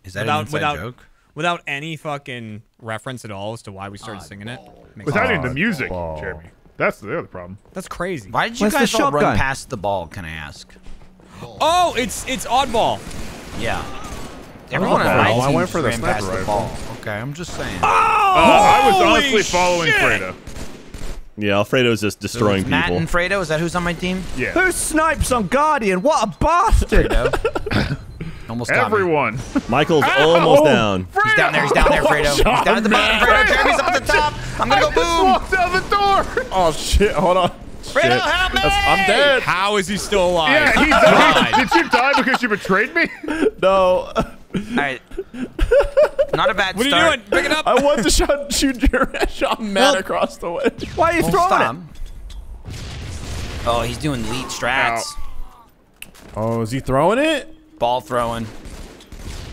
D: Is that
B: without
D: an inside
B: without
D: joke?
B: without any fucking reference at all as to why we started singing it.
A: Without
B: sense.
A: any of the music. Jeremy. That's the other problem.
B: That's crazy.
D: Why did you
E: Where's
D: guys all run
E: shotgun?
D: past the ball? Can I ask?
B: Oh, it's it's oddball.
D: Yeah. Everyone on my
C: Oh, I went for the sniper
D: past the
C: rifle.
D: ball. Okay, I'm just saying.
A: Uh, I was
B: holy
A: honestly following
B: shit.
A: Fredo.
F: Yeah, Alfredo's just destroying
D: Matt
F: people.
D: and Fredo, is that who's on my team?
A: Yeah.
E: Who snipes on Guardian? What a bastard! <laughs>
D: Fredo. Almost got me.
A: Everyone.
F: Michael's almost down.
D: He's down there. He's down there, Fredo. Oh, he's down at the bottom. Fredo, Jeremy's up at the top. I'm gonna go
A: I just
D: boom.
A: walked out the door.
C: Oh shit! Hold on.
D: Fredo,
C: Shit.
D: help me!
C: That's- I'm dead.
B: How is he still alive?
A: Yeah, he died. Did you die because you betrayed me? <laughs>
C: No.
D: All right. Not a bad
B: What are you
D: start.
B: doing? Pick it up.
C: I want to shot, shoot Jeremy. I shot Matt across the way.
E: Why are you
D: Don't
E: throwing
D: stop.
E: it?
D: Oh, he's doing lead strats.
C: Oh, is he throwing it?
D: Ball throwing.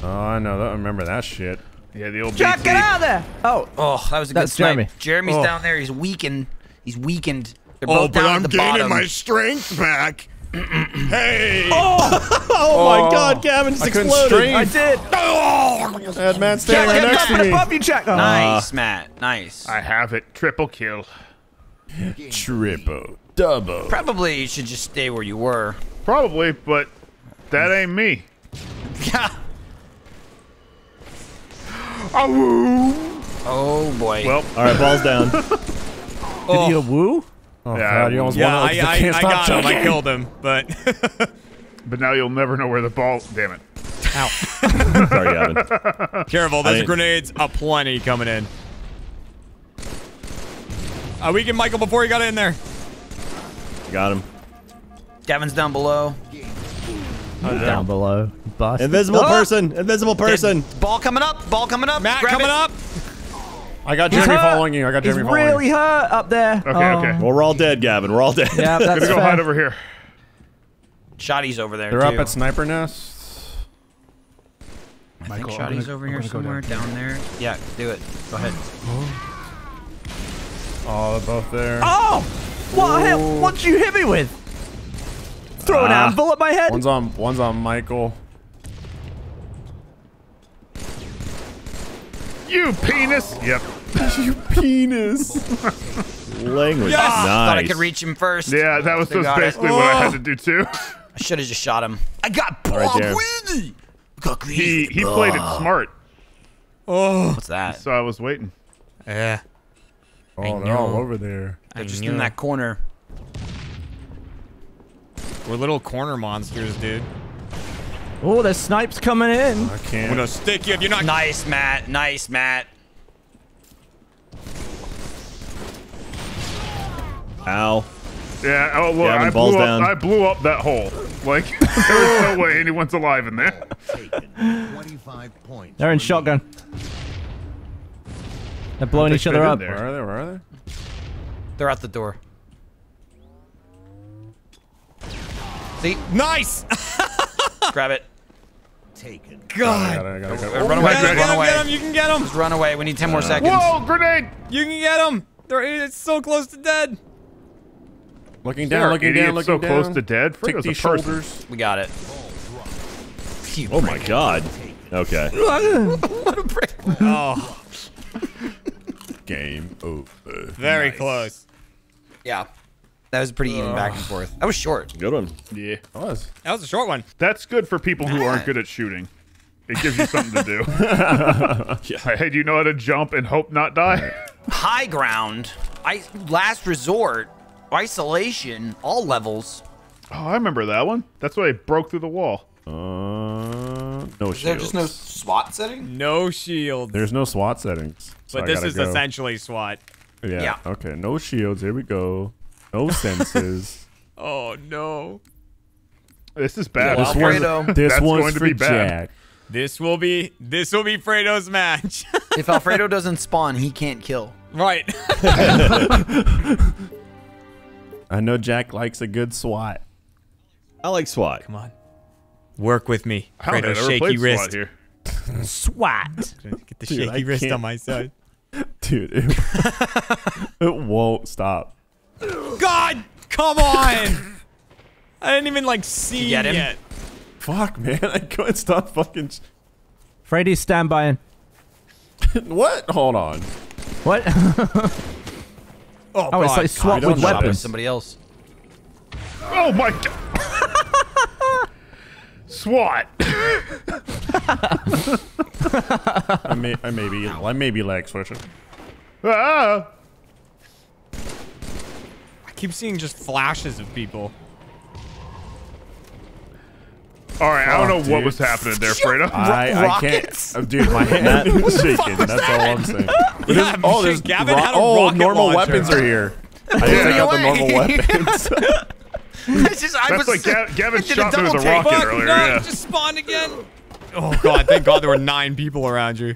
C: Oh, I know. That, I remember that shit.
A: Yeah, the old
E: Jack,
A: BT.
E: get out of there! Oh,
D: Oh, that was a good
E: That's
D: snipe.
E: Jeremy.
D: Jeremy's
C: Oh.
D: down there. He's weakened. He's weakened. They're
B: Oh,
D: both down at the bottom.
B: My strength back. <clears throat> hey.
F: Oh, oh. <laughs> oh my oh. God, Gavin just
C: I
F: exploded.
E: I did.
C: I had Matt
E: Jack,
C: standing right next to me.
E: above you, Jack. Oh.
D: nice, Matt. Nice.
A: I have it. Triple kill.
C: Triple, double.
D: Probably you should just stay where you were.
A: Probably, but that ain't me. <laughs>
D: Yeah. Oh boy.
A: Well,
F: All right, ball's down. <laughs>
E: Did you woo?
C: Oh
A: Yeah,
C: god, you almost
B: Yeah,
C: won.
B: I,
C: it.
B: I,
C: can't
B: I
C: stop
B: got him. I killed him, but <laughs>
A: but now you'll never know where the ball. Damn it. Ow.
F: Sorry, Gavin.
B: careful.
F: I
B: There's
F: didn't-
B: grenades aplenty coming in. Uh, we can Michael before he got in there.
F: Got him.
D: Gavin's down below.
E: Oh, down below. Bastard.
F: Invisible
E: Oh!
F: person. Invisible person.
D: Ball coming up. Ball coming up.
B: Matt
D: Grab
B: coming
D: it.
B: up.
C: I got
E: He's
C: Jeremy
E: hurt.
C: following you. I got
E: He's
C: Jeremy following
E: really
C: you.
E: hurt up there.
A: Okay,
E: Oh.
A: okay.
F: Well, we're all dead, Gavin. We're all dead.
E: Yeah, <laughs> that's
A: Gonna go
E: fair.
A: hide over here.
D: Shotty's over there
C: They're
D: too.
C: up at sniper nest.
D: I think
A: Michael, I'm
D: Shotty's
A: gonna-
D: over
A: I'm
D: here somewhere. Down there. Yeah, do it. Go ahead.
C: Oh, oh they're both there.
E: Oh! What the hell? What'd you hit me with? Throw an
C: Ah.
E: anvil at my head?
C: One's on. One's on Michael.
A: You penis. Yep. <laughs>
C: you penis.
F: Language.
B: Yes!
F: Nice.
D: Thought I could reach him first.
A: Yeah, that was
D: They
A: just
D: got it.
A: basically what I had to do too.
D: I should have just shot him. I got
F: right,
D: ball
F: Jeremy.
D: greedy. Got
A: He
D: greedy.
A: he played it smart,
B: Oh.
D: What's that?
A: so I was waiting.
B: Yeah.
C: Oh, they're all over there.
D: They're
B: I
D: just
B: knew
D: in that corner.
B: We're little corner monsters, dude.
E: Oh, the snipes coming in.
C: I can't.
B: I'm
C: can't.
B: gonna stick you if you're not.
D: Nice, Matt. Nice, Matt.
F: Ow.
A: Yeah, oh, well,
F: Gavin,
A: I,
F: balls
A: blew
F: down.
A: up, I blew up that hole. Like, <laughs> there's no way anyone's alive in there.
G: Taken <laughs> 25 points.
E: They're in shotgun. They're blowing each other up.
A: there.
C: Where are they? Where are they?
D: They're out the door. See?
B: Nice. <laughs>
D: Grab it.
G: Taken.
C: I
B: God.
C: gotta, I gotta, I
D: Uh,
C: gotta,
D: Run away.
B: Get him,
D: Run away.
B: You can get him.
D: Just run away. We need 10 more seconds.
A: Whoa, grenade!
B: You can get him. They're, it's so close to dead.
C: looking
A: There
C: down,
A: are
C: looking
A: idiots
C: down, looking
A: so
C: down.
A: close to dead.
C: Take
A: Fredo's a
C: these shoulders.
D: We got it.
F: Oh my god. Okay. <laughs> What a break.
B: Oh,
C: Game over.
B: very close.
D: Yeah. That was pretty even back and forth. That was short.
F: Good one.
A: Yeah.
C: That was.
B: That was a short one.
A: That's good for people who aren't good at shooting. It gives you something to do. <laughs> <laughs> Hey, do you know how to jump and hope not die?
D: High ground. I last resort. Isolation. All levels.
A: Oh, I remember that one. That's why I broke through the wall.
C: Uh, no
D: Is there
C: shields.
D: just no SWAT setting?
B: No shield.
C: There's no SWAT settings. so
B: But
C: I
B: this is
C: go.
B: essentially SWAT.
C: Yeah.
D: Yeah.
C: Okay. No shields. Here we go. No senses. <laughs>
B: Oh no.
A: This is bad.
D: Well,
C: this one's, this one's
A: going to
C: for
A: be bad.
C: Jack.
B: This will be this will be Fredo's match. <laughs>
D: if Alfredo doesn't spawn, he can't kill.
B: right. <laughs>
C: I know Jack likes a good SWAT.
F: I like SWAT.
B: Come on. Work with me.
A: I don't
B: Fredo's
A: know, I never
B: shaky wrist.
A: SWAT here.
E: SWAT.
B: Get the
C: Dude, I
B: shaky wrist
C: can't-
B: on my side.
C: Dude, it, it won't stop.
B: God, come on. <laughs> I didn't even like see
D: get him?
B: yet.
C: Fuck, man. <laughs> I couldn't stop fucking. sh-
E: Freddy's standby. <laughs>
C: what? Hold on.
E: What?
B: Oh,
E: Oh, it's
B: God.
E: like SWAT
C: don't
E: with
C: know.
D: Shot by
E: weapons.
D: somebody else.
A: Oh my god. SWAT.
C: I may, I may be, I may be lag switching.
A: ah.
B: I keep seeing just flashes of people.
A: All right, I don't know
C: Fuck,
A: what was happening there, Fredo.
C: I, I can't. Oh, dude, my hand is shaking. That's all I'm saying. <laughs> But
B: Yeah,
C: there's- oh, there's
B: Gavin
C: ro-
B: had a
C: oh, normal
B: launcher.
C: weapons are here. <laughs> I didn't take out the normal weapons. <laughs>
D: It's just, I
A: That's
D: was,
A: like Ga- Gavin
D: I
A: shot me with a rocket
B: Fuck,
A: earlier.
B: no,
A: yeah.
B: just spawned again. Oh god, thank god there were nine people around you.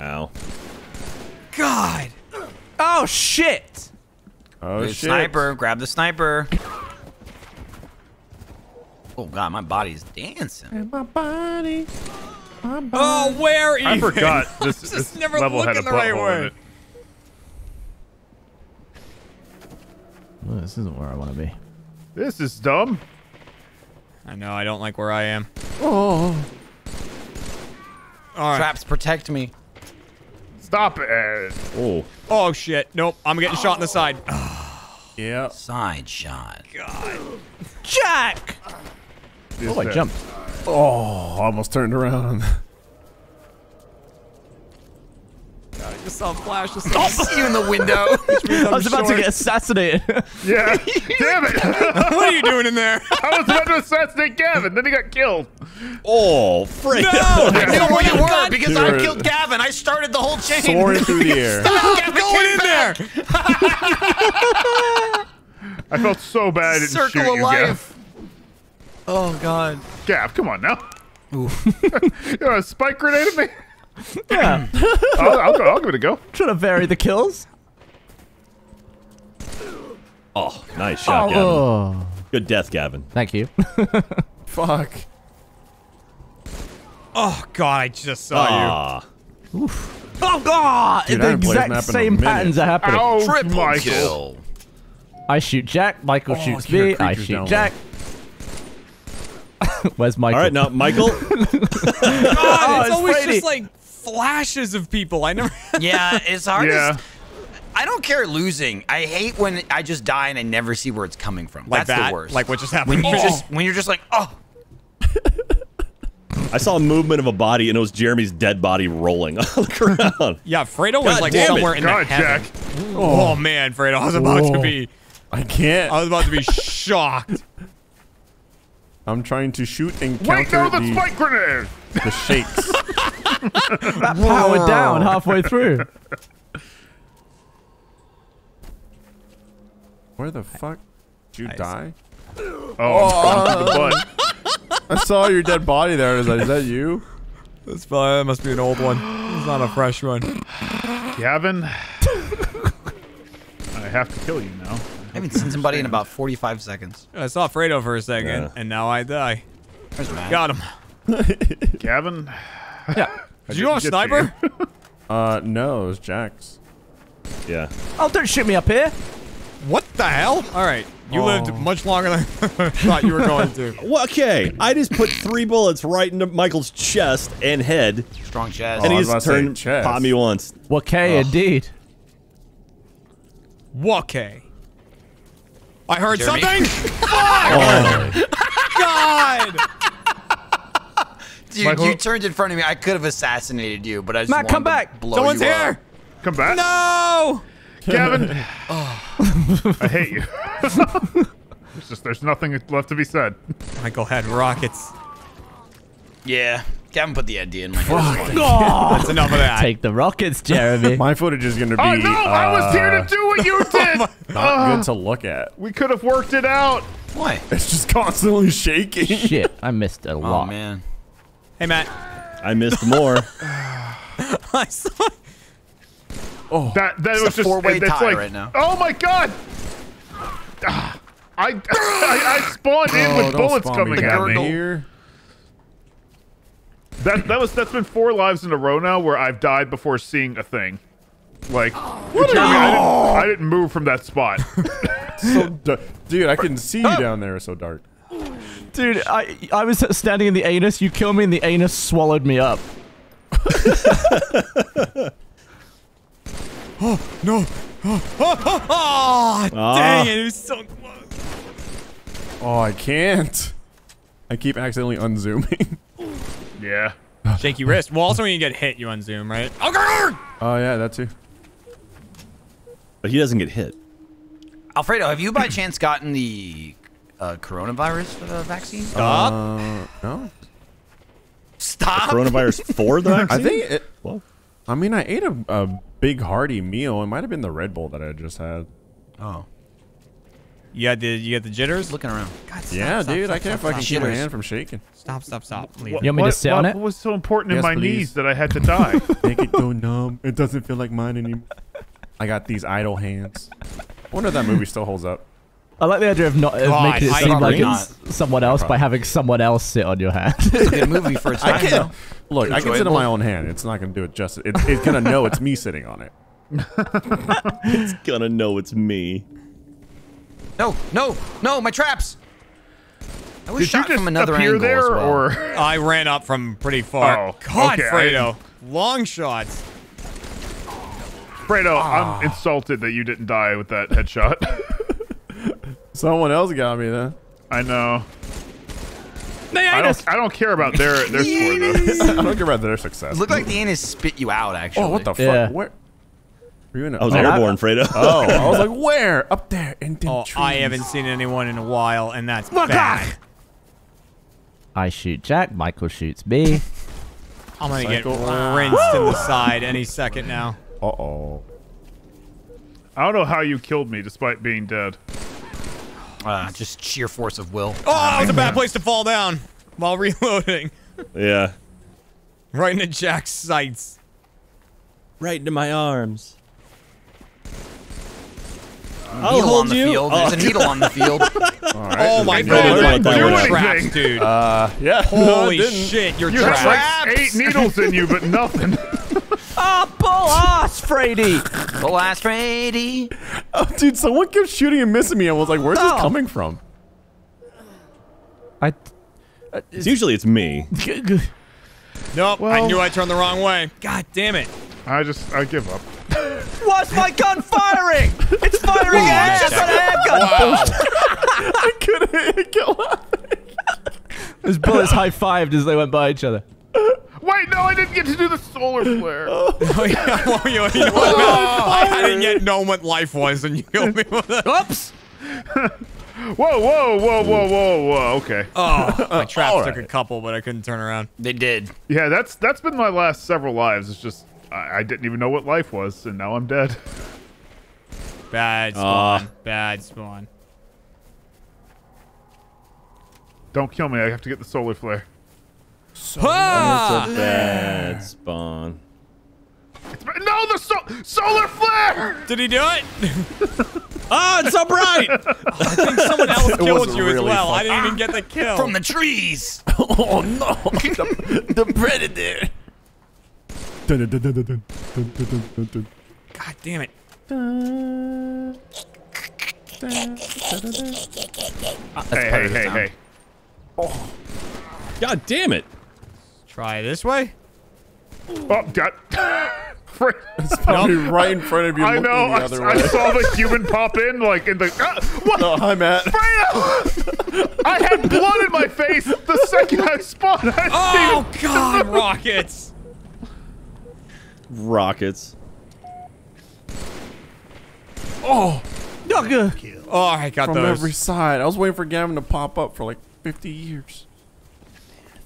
F: Ow.
B: God.
E: Oh shit!
C: oh
D: The
C: shit!
D: sniper. Grab the sniper. Oh god, my body's dancing.
C: My body. My oh, body.
B: Oh, where even?
A: I forgot <laughs> this,
B: Just
A: this
B: never
A: level had a
B: looking the right
A: butthole in
B: way.
A: it.
E: Oh, this isn't where I want to be.
A: This is dumb.
B: I know, I don't like where I am.
C: Oh.
B: All right.
D: Traps, protect me.
A: Stop it.
F: Oh.
B: Oh shit. Nope, I'm getting shot in the side. <sighs>
C: Yeah.
D: Side shot.
B: God.
E: Jack!
A: Is
E: Oh, I jumped.
C: Oh, almost turned around. <laughs>
B: I just saw a flash of
D: I see you in the window. <laughs>
E: I was about to get assassinated. <laughs>
A: Yeah. Damn it. <laughs>
B: What are you doing in there?
A: I was about to assassinate Gavin, then he got killed.
F: Oh, frick.
B: No!
D: I knew where you were
B: God,
D: because
C: You
D: I killed Gavin. I started the whole chain.
C: Soaring through the air.
B: I'm going in there.
A: I felt so bad I didn't
D: Circle
A: shoot
D: of
A: you,
D: life. Oh god.
A: Gav. Gav, come on now. you want to spike grenade at me? <laughs>
E: yeah. <laughs>
A: I'll, I'll, go, I'll give it a go.
E: Trying to vary the kills.
F: Oh, nice shot, Gavin.
E: Oh.
F: Good death, Gavin.
E: Thank you. <laughs>
C: Fuck.
B: Oh god, I just saw
F: Ah.
E: Oh god!
C: Dude, I
E: the
C: haven't played
E: exact
C: map in a
E: same patterns are happening.
A: Oh,
D: Triple
A: Michael.
D: kill.
E: I shoot Jack, Michael
C: Oh,
E: shoots
C: you
E: me, I shoot Jack. Where's Michael?
F: All right, now, Michael.
B: God,
E: Oh,
B: it's
E: it's
B: always
E: Brady.
B: just like flashes of people. I never. <laughs>
D: Yeah, it's hard.
A: Yeah.
D: I don't care losing. I hate when I just die and I never see where it's coming from.
B: like
D: That's
B: that.
D: the worst.
B: Like what just happened.
D: when you
B: Oh.
D: just when you're just like, oh, <laughs>
F: I saw a movement of a body, and it was Jeremy's dead body rolling on the ground.
B: Yeah, Fredo was
F: God
B: like
F: damn it.
B: somewhere in
A: God,
B: the heaven.
A: Jack.
B: Oh. man, Fredo, I was about to
C: Oh.
B: be.
C: I can't.
B: I was about to be <laughs> shocked.
C: I'm trying to shoot and
A: Wait,
C: counter
A: no, the
C: the,
A: spike grenade.
C: the shakes.
E: That powered down halfway through.
C: Where the fuck did you
B: Nice.
C: die?
A: Oh, oh. <laughs> the butt.
C: I saw your dead body there. I was like, is that you?
B: That's probably, that must be an old one. It's not a fresh one.
A: Gavin. I have to kill you now.
D: I haven't seen somebody in about 45 seconds.
B: I saw Fredo for a second,
F: Yeah.
B: and now I die. Got him. <laughs>
A: Gavin.
B: Did you have a sniper? <laughs>
C: Uh, no, it was Jack's.
F: Yeah.
E: Oh, don't shoot me up here.
B: What the hell? All right. You lived much longer than <laughs> I thought you were going to. <laughs>
F: Well, okay. I just put three bullets right into Michael's chest and head,
D: Strong chest.
F: and
C: I
F: he just
C: about to say
F: turned
C: chest.
F: pop me once.
E: Okay, indeed.
B: Okay. I heard
D: Jeremy?
B: something.
F: Oh.
B: God.
D: Dude,
A: Michael-
D: you turned in front of me. I could have assassinated you, but I just
E: Matt,
D: wanted
E: come
D: to
E: back.
D: blow
B: Someone's
D: you
B: here.
D: up.
A: Come back.
B: No. <laughs>
A: Gavin. <laughs> <sighs> I hate you. <laughs> It's just there's nothing left to be said.
B: Michael had rockets.
D: Yeah, Kevin put the idea in my head.
B: That's enough of that.
E: Take the rockets, Jeremy.
C: My footage is gonna be
A: Oh no! I was here
C: uh,
A: to do what you did.
C: not
A: Ah,
C: good to look at.
A: we could have worked it out.
D: Why?
C: It's just constantly shaking.
E: Shit, I missed a lot.
D: Oh
E: lot.
D: man.
B: Hey Matt.
F: I missed more. <laughs>
B: I saw.
A: That that was
D: a
A: just
D: four-way
A: that's
D: tie
A: like,
D: right now.
A: Oh my god! Ah, I, <laughs> I I spawned in
C: Oh,
A: with bullets coming
C: me
A: at me.
C: here.
A: That that was that's been four lives in a row now where I've died before seeing a thing. Like, Jeremy, I, didn't, I didn't move from that spot. <laughs>
C: So, dude, I can see you down there. It's so dark.
E: Dude, I I was standing in the anus. You killed me, and the anus swallowed me up. <laughs>
B: Oh no. Oh, <laughs> dang it. It was so close.
C: Oh, I can't. I keep accidentally unzooming. <laughs>
A: yeah.
B: Shaky wrist. Well, also when you get hit, you unzoom, right? Oh, okay.
C: Oh yeah, that too.
F: But he doesn't get hit.
D: Alfredo, have you by chance gotten the uh, coronavirus for the vaccine?
B: Stop.
C: Uh, no.
D: Stop.
F: Coronavirus for the <laughs> vaccine?
C: I think it.
F: Well,
C: I mean, I ate a, a big hearty meal. It might have been the Red Bull that I just had.
D: Oh,
B: You got the you got the jitters.
D: looking around.
B: God, stop,
C: yeah,
B: stop,
C: dude,
B: stop,
C: I can't
B: stop,
C: fucking
B: stop.
C: keep my hand from shaking.
B: Stop, stop, stop. Leave.
A: What,
E: You want me to
A: what-
E: sit on
A: what
E: it?
A: was so important in my
C: please.
A: knees that I had to die? <laughs>
C: Make it go numb. It doesn't feel like mine anymore. I got these idle hands. I wonder if that movie still holds up.
E: I like the idea of not of
B: God,
E: making it
B: I
E: seem like
D: agree.
E: it's someone else by having someone else sit on your hand.
D: It's a good movie for its
C: I
D: time,
C: can
D: though.
C: look. I can sit on my own hand. It's not gonna do it justice. It's, it's gonna know it's me sitting on it. <laughs>
F: it's gonna know it's me.
D: No, no, no, my traps. I was
A: Did you
D: shot
A: just
D: from another
A: appear
D: angle
A: there,
D: as well.
A: or
B: I ran up from pretty far.
A: Oh,
B: God,
A: okay, I
B: Fredo. Long shots.
A: Fredo?
C: Ah.
A: I'm insulted that you didn't die with that headshot. <laughs> <laughs>
C: Someone else got me then.
A: I know.
E: the
A: I don't. I don't care about their their <laughs> score though. <laughs>
C: I don't care about their success.
D: It looked like the anus spit you out, actually.
C: oh, what the fuck?
E: Yeah.
C: Where? Were you in a,
F: I was
C: oh,
F: airborne, Fredo.
C: oh, I was like, where? Up there in the
B: Oh,
C: trees.
B: I haven't seen anyone in a while, and that's
E: Look
B: bad.
E: I shoot Jack. Michael shoots me.
B: I'm gonna
C: Cycle.
B: get rinsed in the side any second now.
C: Uh oh.
A: I don't know how you killed me despite being dead.
D: Uh, just sheer force of will.
B: Oh, that was a bad place to fall down while <laughs> reloading.
F: yeah.
B: Right into Jack's sights.
F: Right into my arms.
D: needle
F: I'll hold
D: on the
F: you.
D: field. There's a needle on the field. <laughs>
C: All right.
B: Oh my god,
A: didn't
B: your
A: do
B: traps,
A: anything.
B: dude.
C: Uh, yeah.
B: Holy <laughs>
C: no, it didn't.
B: shit, your
A: You had
B: traps.
A: like eight needles in you, but nothing.
E: Ah, bull ass, Frady.
D: the last Freddy.
C: Oh, dude, someone kept shooting and missing me. I was like, where's
E: Oh.
C: this coming from?
E: I.
F: It's usually it's me. <laughs>
B: Nope, I knew I turned the wrong way. God damn it.
A: I just I give up.
E: Why's my gun firing? It's firing ass. It's not a handgun.
B: Wow. <laughs>
C: I couldn't <laughs> kill
E: Those bullets high fived as they went by each other.
A: Wait, no, I didn't get to do the solar flare. <laughs>
B: Oh, yeah, well, you, you know what? <laughs> Oh, oh, I oh. didn't yet know what life was, and you <laughs> killed me with it.
E: Oops.
A: Whoa, whoa, whoa, whoa, whoa, whoa. Okay.
B: Oh, my uh, traps
C: All
B: took a couple, but I couldn't turn around.
D: They did.
A: Yeah, that's that's been my last several lives. It's just I, I didn't even know what life was, and now I'm dead.
B: Bad
F: Aw.
B: spawn. Bad spawn.
A: Don't kill me. I have to get the solar flare.
F: So ah! Bad spawn.
A: No, the so solar flare!
B: Did he do it?
F: oh, it's so bright!
B: I think someone else killed you
C: really
B: as well.
C: Fun.
B: I didn't even get the kill.
D: From the trees!
C: oh, no! the, the predator!
B: God damn it.
A: Hey, hey, hey, hey. Oh.
F: God damn it!
B: Try this way.
A: Oh, God. Frick.
C: Probably <laughs> right in front of you.
A: I know.
C: The
A: I,
C: other
A: I
C: way.
A: saw the human pop in, like in the. Ah, what?
C: Oh, hi, Matt.
A: Fredo! I had blood in my face the second I spawned. I
B: Oh God, <laughs> rockets.
F: Rockets.
E: Oh,
B: Oh, I got
C: From
B: those.
C: every side. I was waiting for Gavin to pop up for like 50 years.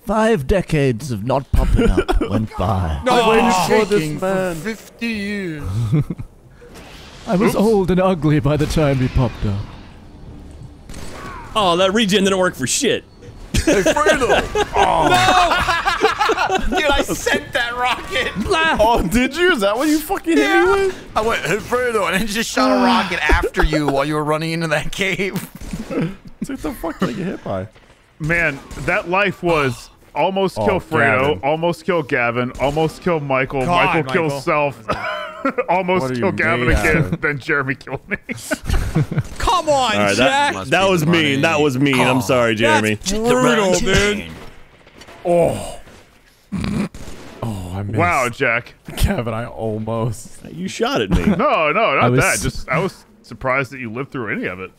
E: Five decades of not popping up <laughs> oh went by.
B: no.
C: Oh, for this man.
D: For 50 years. <laughs>
E: I was old and ugly by the time he popped up.
F: Oh, that regen didn't work for shit. Hey, Fredo! <laughs> oh. No!
D: Dude, I sent that rocket.
C: Oh, did you? Is that what you fucking hit me with?
D: I went Fredo and it just shot a <sighs> rocket after you while you were running into that cave.
C: What the fuck did I get hit by?
A: Man, that life was almost
C: Oh,
A: kill Fredo,
C: Gavin.
A: almost kill Gavin, almost kill Michael,
B: God,
A: Michael kills
B: Michael.
A: self, <laughs> almost kill Gavin
C: made
A: again,
C: out
A: then Jeremy killed me. <laughs>
B: Come on,
F: All right,
B: Jack.
F: that, that was
D: the money.
F: mean. That was mean.
D: Oh,
F: I'm sorry, Jeremy.
B: That's brutal, dude.
C: Oh, Oh, I missed.
A: wow, Jack.
C: Gavin, I almost.
F: You shot at me. <laughs>
A: No, no, not
E: was-
A: that. Just I was surprised that you lived through any of it.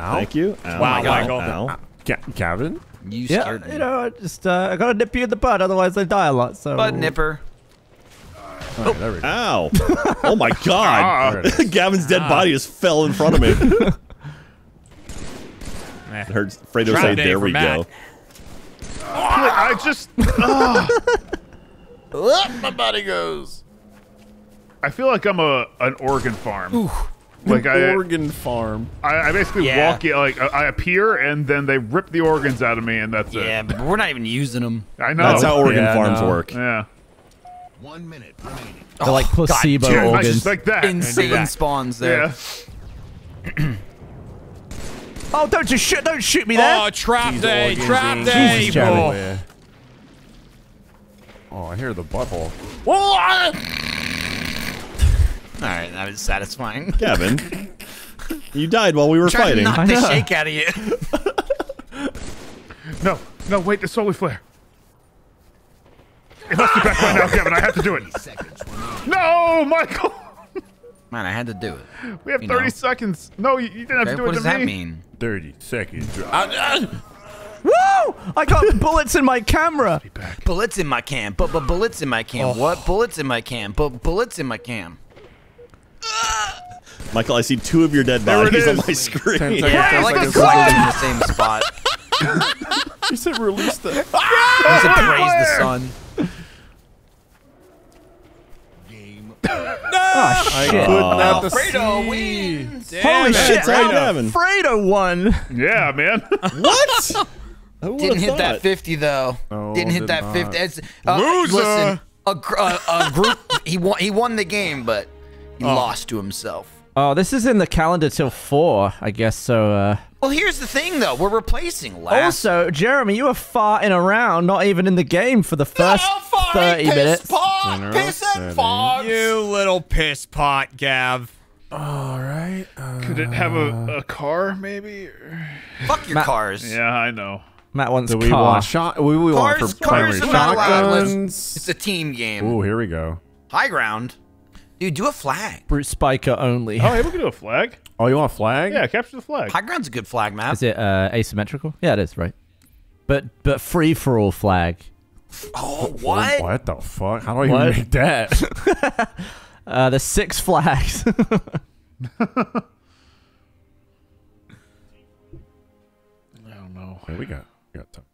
C: Ow.
F: Thank you. Ow,
B: Wow,
F: ow,
B: Michael.
F: Ow.
C: Ga- Gavin?
D: You
E: Yeah,
D: scared me.
E: you know, I just uh, I gotta nip you in the butt, otherwise I die a lot. So.
D: Butt nipper.
C: All right, there we go.
F: Ow. Oh my
A: Ah. <laughs>
F: god.
C: There.
F: Gavin's dead body just fell in front of me.
B: Eh. <laughs>
F: I heard Fredo say, there we
B: Matt.
F: go.
A: I just, <laughs>
C: my body goes.
A: I feel like I'm a an organ farm. <laughs> Like I,
C: Oregon farm.
A: I, I basically
D: Yeah.
A: walk in, like I I appear and then they rip the organs out of me and that's
D: Yeah,
A: it.
D: Yeah, but we're not even using them.
A: I know.
F: That's how organ
C: Yeah,
F: farms work.
A: Yeah.
G: One minute remaining.
E: They're like oh, placebo
D: damn,
A: I
E: organs.
A: just like that.
D: Insane spawns there.
A: Yeah. <clears throat>
E: oh, don't just shoot! Don't shoot me there!
B: Oh, trap
C: These
B: day,
C: organs
B: trap
C: in.
B: day.
E: Jesus, Jeremy.
B: Oh.
C: Oh, I hear the butthole. Ah!
D: All right, that was satisfying. <laughs>
F: Gavin, you died while we were
D: Trying to
F: fighting.
D: knock
E: I
D: the
E: know.
D: shake out of you. <laughs>
A: No, no, wait, the solar flare. It must be back right now, Kevin. I have to do it.
G: Seconds remaining.
A: No, Michael.
D: Man, I had to do it.
A: We have
D: You
A: 30
D: know.
A: seconds. No, you, you didn't have
D: Okay,
A: to do
D: what
A: it What
D: does
A: to
D: that
A: me.
D: mean?
C: 30 seconds. <laughs> Ah, ah!
E: Woo! I got bullets in my camera.
D: Bullets in my cam. But but bullets in my cam. Oh. What? Bullets in my cam. But bullets in my cam. <laughs>
F: Michael, I see two of your dead bodies on my screen.
C: Ten
D: Yeah, I
C: seconds,
D: like
C: seconds,
D: us collected in the same spot. <laughs>
C: He said release the. <laughs>
D: He said praise the sun.
G: Game no!
C: I
E: Shit.
C: could not the
D: Fredo
C: see.
D: wins.
E: Holy
B: it.
E: shit!
F: That's right.
E: Fredo won.
A: Yeah, man.
F: What?
D: Didn't
F: would've
D: hit that 50 though.
C: No,
D: Didn't hit
C: did
D: that
C: not.
D: 50. It's, uh,
B: Loser.
D: Listen, a, a, a group. he won. He won the game, but he lost to himself.
E: Oh, this is in the calendar till four, I guess. So, uh.
D: Well, here's the thing though. We're replacing last.
E: Also, Jeremy, you were farting around, not even in the game for the first thirty minutes.
C: General setting.
B: You little piss pot, Gav.
C: All right. Uh,
A: Could it have a, a car, maybe?
D: Fuck your
E: Matt-
D: cars.
A: Yeah, I know.
E: Matt wants
C: do we
E: car.
C: want shot? We, we want
D: Cars-
C: for
D: cars are not
C: shotguns.
D: It's a team game.
C: Ooh, here we go.
D: High ground. Dude, do a flag.
E: Brute Spiker only.
A: Oh, hey, we can do a flag. <laughs>
C: Oh, you want a flag?
A: Yeah, capture the flag.
D: High ground's a good flag map.
E: Is it uh, asymmetrical? Yeah, it is, right? But but free for all flag.
D: Oh, what?
C: What the fuck? How do I
E: What?
C: even make that? <laughs>
E: Uh, there's six flags. <laughs>
A: I don't know.
C: Here we go. We got time.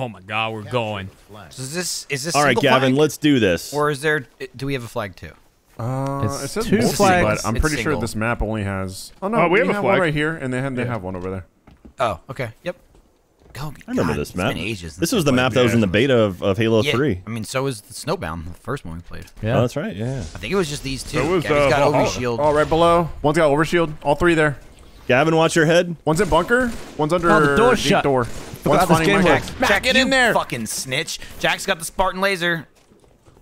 B: Oh my god, we're going.
D: So is this is this
F: All right, Gavin,
D: flag?
F: let's do this.
D: or is there? Do we have a flag too?
C: Uh,
E: It's
C: it says
E: two
C: multi,
E: flags.
C: but I'm
D: It's
C: pretty sure this map only has. Oh no,
A: Oh, we have a
C: one
A: flag.
C: right here, and they have they have one over there.
D: Oh, okay. Yep. Oh,
F: I remember
D: God,
F: this map.
D: Ages.
F: This was the map that was in the beta of, of Halo
D: Yeah,
F: 3.
D: I mean, so was the Snowbound, the first one we played.
E: Yeah.
F: Oh, that's right. Yeah.
D: I think it was just these two.
A: So was,
D: Gabby's
A: uh,
D: got
A: Valhalla.
D: overshield.
C: Oh, right below. One's got overshield. All three there.
F: Gavin, watch your head.
C: One's in bunker. One's under
E: Oh, the door's
C: deep
E: shut.
C: door.
E: How
C: One's
E: this game
C: my
E: works.
C: Jack.
D: Jack,
C: Jack, get
D: you
C: in there.
D: Fucking snitch. Jack's got the Spartan laser.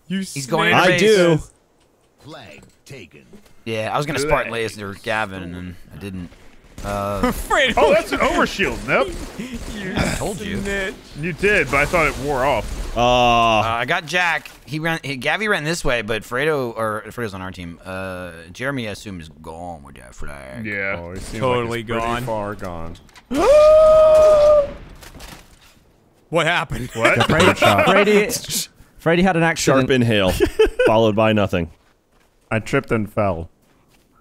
B: You
D: He's going in.
F: I
D: base.
F: do.
G: Flag taken.
D: Yeah, I was gonna Spartan laser Gavin, and then I didn't. Uh, <laughs>
B: Fredo.
A: Oh, that's an overshield. <laughs> Nope.
D: I told you. Uh,
A: You did, but I thought it wore off.
F: Uh,
D: I got Jack. He ran. He, Gabby ran this way, but Fredo or Fredo's on our team. Uh, Jeremy, I assume, is gone with that flag.
A: Yeah.
C: Oh, he
B: Totally
C: like he's pretty
B: gone.
C: Far gone. <gasps> <laughs>
B: What happened?
A: What?
E: Brady, <laughs> <laughs> Brady had an accident.
F: sharp inhale, <laughs> followed by nothing.
C: I tripped and fell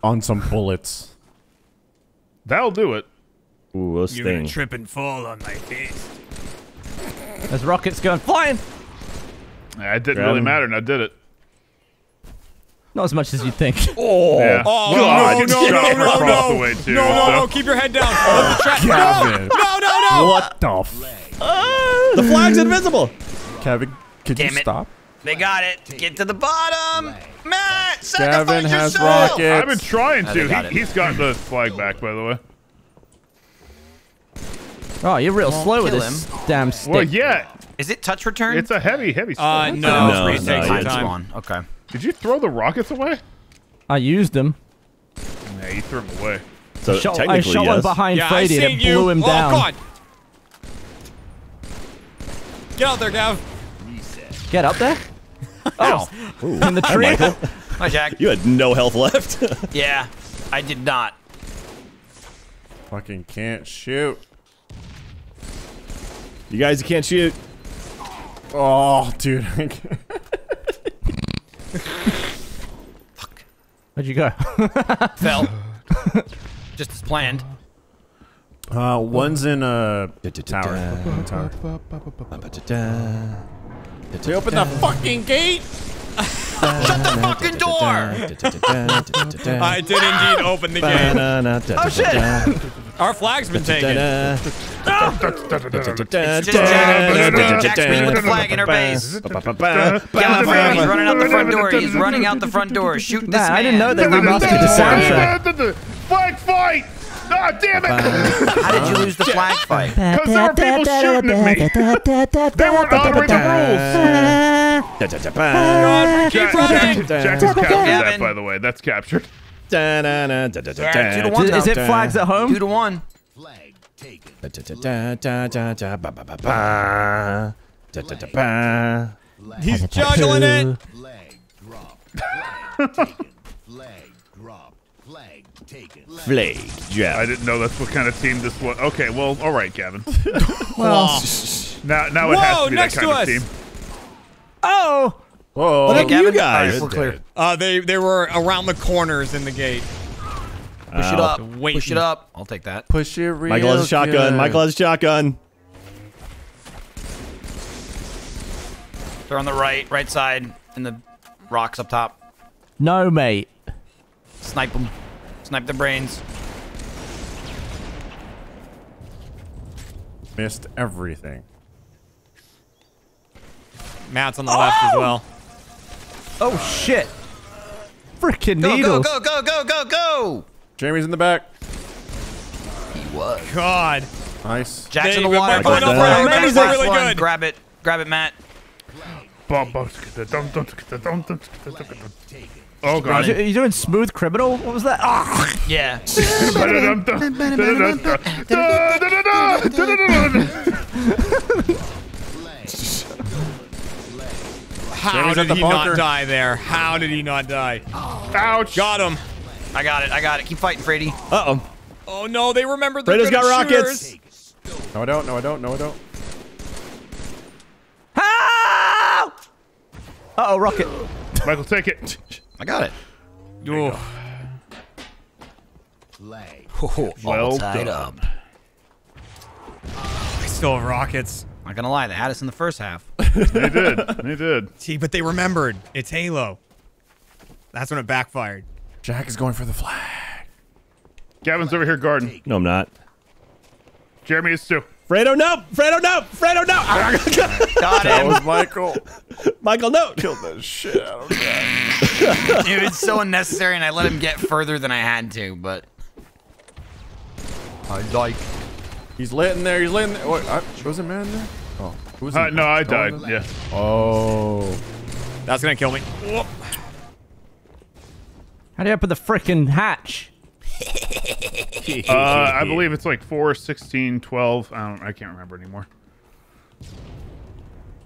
C: on some bullets.
A: That'll do it.
F: Ooh, a
B: You're gonna trip and fall on my face.
E: There's rockets going flying.
A: It didn't
F: Grab
A: really
F: him.
A: matter, and I did it.
E: Not as much as you think.
F: Oh, oh,
A: Yeah.
B: Oh
A: God,
B: no, no,
A: shot
B: no,
A: her
B: no,
A: across
B: no,
A: way, too,
B: no, no,
A: so-
B: no! Keep your head down. Oh, the trap. No, no, no!
C: What the f-
F: the flag's invisible.
C: Kevin, could
D: Damn
C: you
D: it.
C: stop?
D: They got it. Get to the bottom. Matt, sacrifice
C: Gavin has
D: yourself.
C: rockets.
A: I've been trying
D: Oh,
A: to.
D: got
A: he, he's got the flag back, by the way.
E: Oh, you're real slow with
D: kill
E: this damn stick.
A: Well, yeah.
D: Is it touch return?
A: It's a heavy, heavy
B: Uh,
A: stone.
B: no,
F: No,
B: it's
F: no,
B: takes time.
D: Okay.
A: Did you throw the rockets away?
E: I used them.
A: Nah, you threw them away.
F: So
E: Shot, I
F: technically,
E: shot one behind
B: Yeah, I
E: Brady and
B: seen
E: it
B: you.
E: blew him
B: oh,
E: down.
B: God. Get out there, Gav.
E: Get up there. <laughs>
D: Oh.
E: In the tree. <laughs>
D: Hi, Jack.
F: You had no health left. <laughs>
D: Yeah, I did not.
C: Fucking can't shoot.
F: you guys can't shoot.
C: Oh, dude. Fuck.
E: Where'd you go?
D: Fell. Just as planned.
C: Uh, one's in a tower. tower. They open the fucking gate. <laughs>
D: Shut the fucking door!
B: I did indeed open the gate.
F: Oh
D: shit.
B: Our flag's been taken.
D: It's just Jack. Jack's me with the flag in her base. Get on the front. He's running out the front door. He's running out the front door. Shoot this
E: Man,
D: man.
E: I didn't know that they remastered the soundtrack.
A: Flag fight! Ah, damn it!
D: How did you lose the flag fight? <laughs>
A: Because there were people shooting at me. They weren't honoring the rules.
B: God, keep running.
A: Jack, Jack captured that, by the way. That's captured.
D: two to one
E: Is, is
D: now.
E: it flags at home?
D: Two to one.
G: Flag taken.
B: He's juggling it. <laughs>
G: Flag drop. Flag taken. Flag drop. Flag taken.
F: Flag
A: I didn't know that's what kind of team this was. Okay, well, all right, Gavin. <laughs>
E: Well,
A: Now, now it has to be
B: next
A: that
B: to
A: kind
B: us.
A: of team.
E: oh,
C: Whoa.
F: What up, you guys?
D: All right, we're clear.
B: Uh, they they were around the corners in the gate.
D: Push it up.
B: Waiting.
D: Push it up. I'll take that.
C: Push it real
F: Michael has a shotgun.
C: good.
F: Michael has a shotgun.
D: They're on the right, right side, in the rocks up top.
E: no, mate.
D: Snipe them. Snipe their brains.
C: Missed everything.
B: Matt's on the left as oh! well.
E: Oh shit! Freaking
D: Go, go,
E: needles.
D: go, go, go, go, go!
C: Jeremy's in the back.
D: He was.
B: God.
C: Nice.
D: Jack's in the water.
B: we're going
D: Jack's
F: over
D: last
F: there.
D: one.
B: Amazing.
D: Jack's
B: Really
D: last one.
B: good.
D: Grab it. Grab it, Matt.
A: Oh, God.
E: Are you doing smooth criminal? What was that? Ah!
D: Yeah.
B: How did he not die there? How did he not die?
A: Ouch.
B: Got him.
D: I got it. I got it. Keep fighting, Freddy.
F: Uh oh.
B: Oh no, they remembered the
F: Fredo's
B: good
F: got
B: shooters.
F: rockets.
C: No, I don't. No, I don't. No, I don't.
E: Help! Uh oh, rocket.
A: Michael, take it. <laughs>
D: I got it.
B: Ooh.
G: Flag.
A: Well
D: All tied
A: done.
D: up.
B: I still have rockets.
D: Not gonna lie, they had us in the first half.
A: They did. They did. <laughs>
B: See, but they remembered. It's Halo. That's when it backfired.
C: Jack is going for the flag.
A: Gavin's over here guarding.
F: No, I'm not.
A: Jeremy is too.
F: Fredo, no! Fredo, no! Fredo, no! <laughs>
D: Got
C: That
D: him.
C: was Michael. <laughs>
F: Michael, no!
C: Killed the shit out of him. <laughs>
D: Dude, it's so unnecessary, and I let him get further than I had to, but. I like.
C: He's lit in there. He's lit in there. Wait, I, was it man there? Oh, who was
A: Uh, no, I died.
C: was?
A: Yeah.
C: Oh.
B: That's gonna kill me. Whoop.
E: How do you open the frickin' hatch? <laughs>
A: Uh, I believe it's like 4, 16, 12. I don't. I can't remember anymore.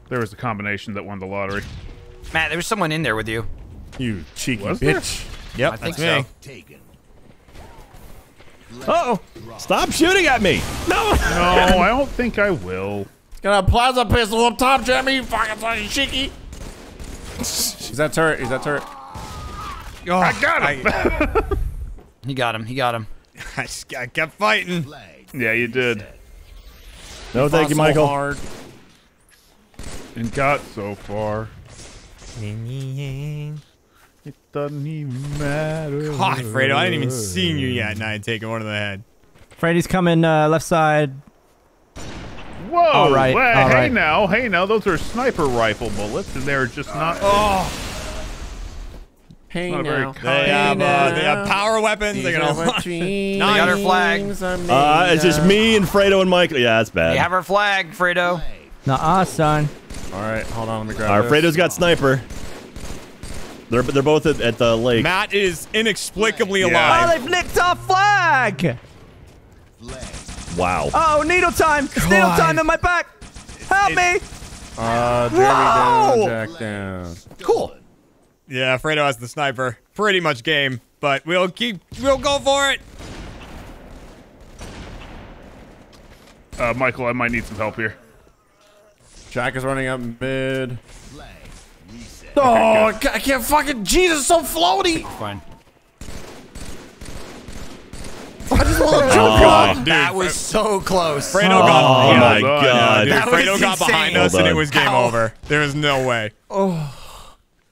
A: There was a combination that won the lottery.
D: Matt, there was someone in there with you.
C: You cheeky
A: Was there?
C: bitch.
B: Yep,
D: I think
B: me.
D: so.
G: Taken.
E: Oh,
F: Stop shooting at me!
A: No, no, <laughs> I don't think I will.
C: Got a plasma pistol up top, Jeremy. You fucking fucking cheeky. Is that turret? Is that turret?
B: Oh, I
A: got him. <laughs>
D: He got him. He got him.
B: I, just- I kept fighting.
A: Yeah, you did.
F: No, thank you,
C: Fought so
F: Michael.
C: hard.
A: And got so far. It doesn't even matter.
B: God, Fredo, I didn't even see you yet, and I had taken one to the head.
E: Freddy's coming uh, left side.
A: Whoa!
E: All right,
A: Well,
E: all
A: hey
E: right.
A: now, hey now, those are sniper rifle bullets, and they're just not.
B: Oh,
C: Hey
A: Not
C: now.
A: kind.
B: they have, uh, they have power weapons. They're gonna.
D: They got our <laughs> flag.
F: Uh, it's just me and Fredo and Michael. Yeah, that's bad.
D: They have our flag, Fredo.
E: Not us, son.
C: All right, hold on. Let me grab
F: Our
C: this.
F: Fredo's got sniper. They're they're both at, at the lake.
B: Matt is inexplicably
A: Yeah.
E: Oh,
B: alive.
E: they've nicked our flag!
G: Flag.
F: Wow.
E: Oh, needle time! It's needle time in my back! Help me!
C: Uh, Jeremy
E: Whoa!
C: down, Jack down.
D: Cool.
B: Yeah, Fredo has the sniper. Pretty much game, but we'll keep. We'll go for it.
A: Uh, Michael, I might need some help here.
C: Jack is running up mid.
G: Flag. Reset.
C: Oh, I I can't fucking. Jesus, so floaty.
D: Fine.
C: I just want to jump
F: Aw.
C: on.
D: that was so close.
B: Fredo
F: Oh,
B: got. yeah,
F: my
A: yeah,
F: god.
B: Dude,
D: That was
B: Fredo got
D: insane.
B: behind us
F: Hold
B: and it was game
D: Ow.
B: over. There was no way. Oh.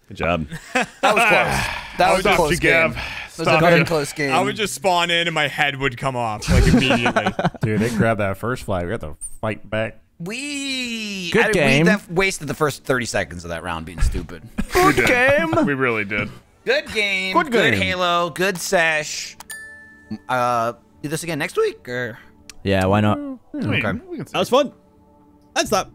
F: Good job.
D: That was close. <sighs> That was a
A: Stop
D: close
A: you, Gav.
D: game. That was a very close game.
B: I would just spawn in and my head would come off like immediately. <laughs>
C: Dude, they grabbed that first flag. We got to fight back.
D: We
E: Good
D: I-
E: game.
D: We def- wasted the first 30 seconds of that round being stupid. <laughs>
E: Good game!
A: We really did.
D: good game.
C: Good
D: Good
C: game.
D: Halo. Good sesh. Uh, do this again next week or?
E: Yeah, why not?
A: I mean,
D: Okay.
A: we can see.
F: That was fun. That's not.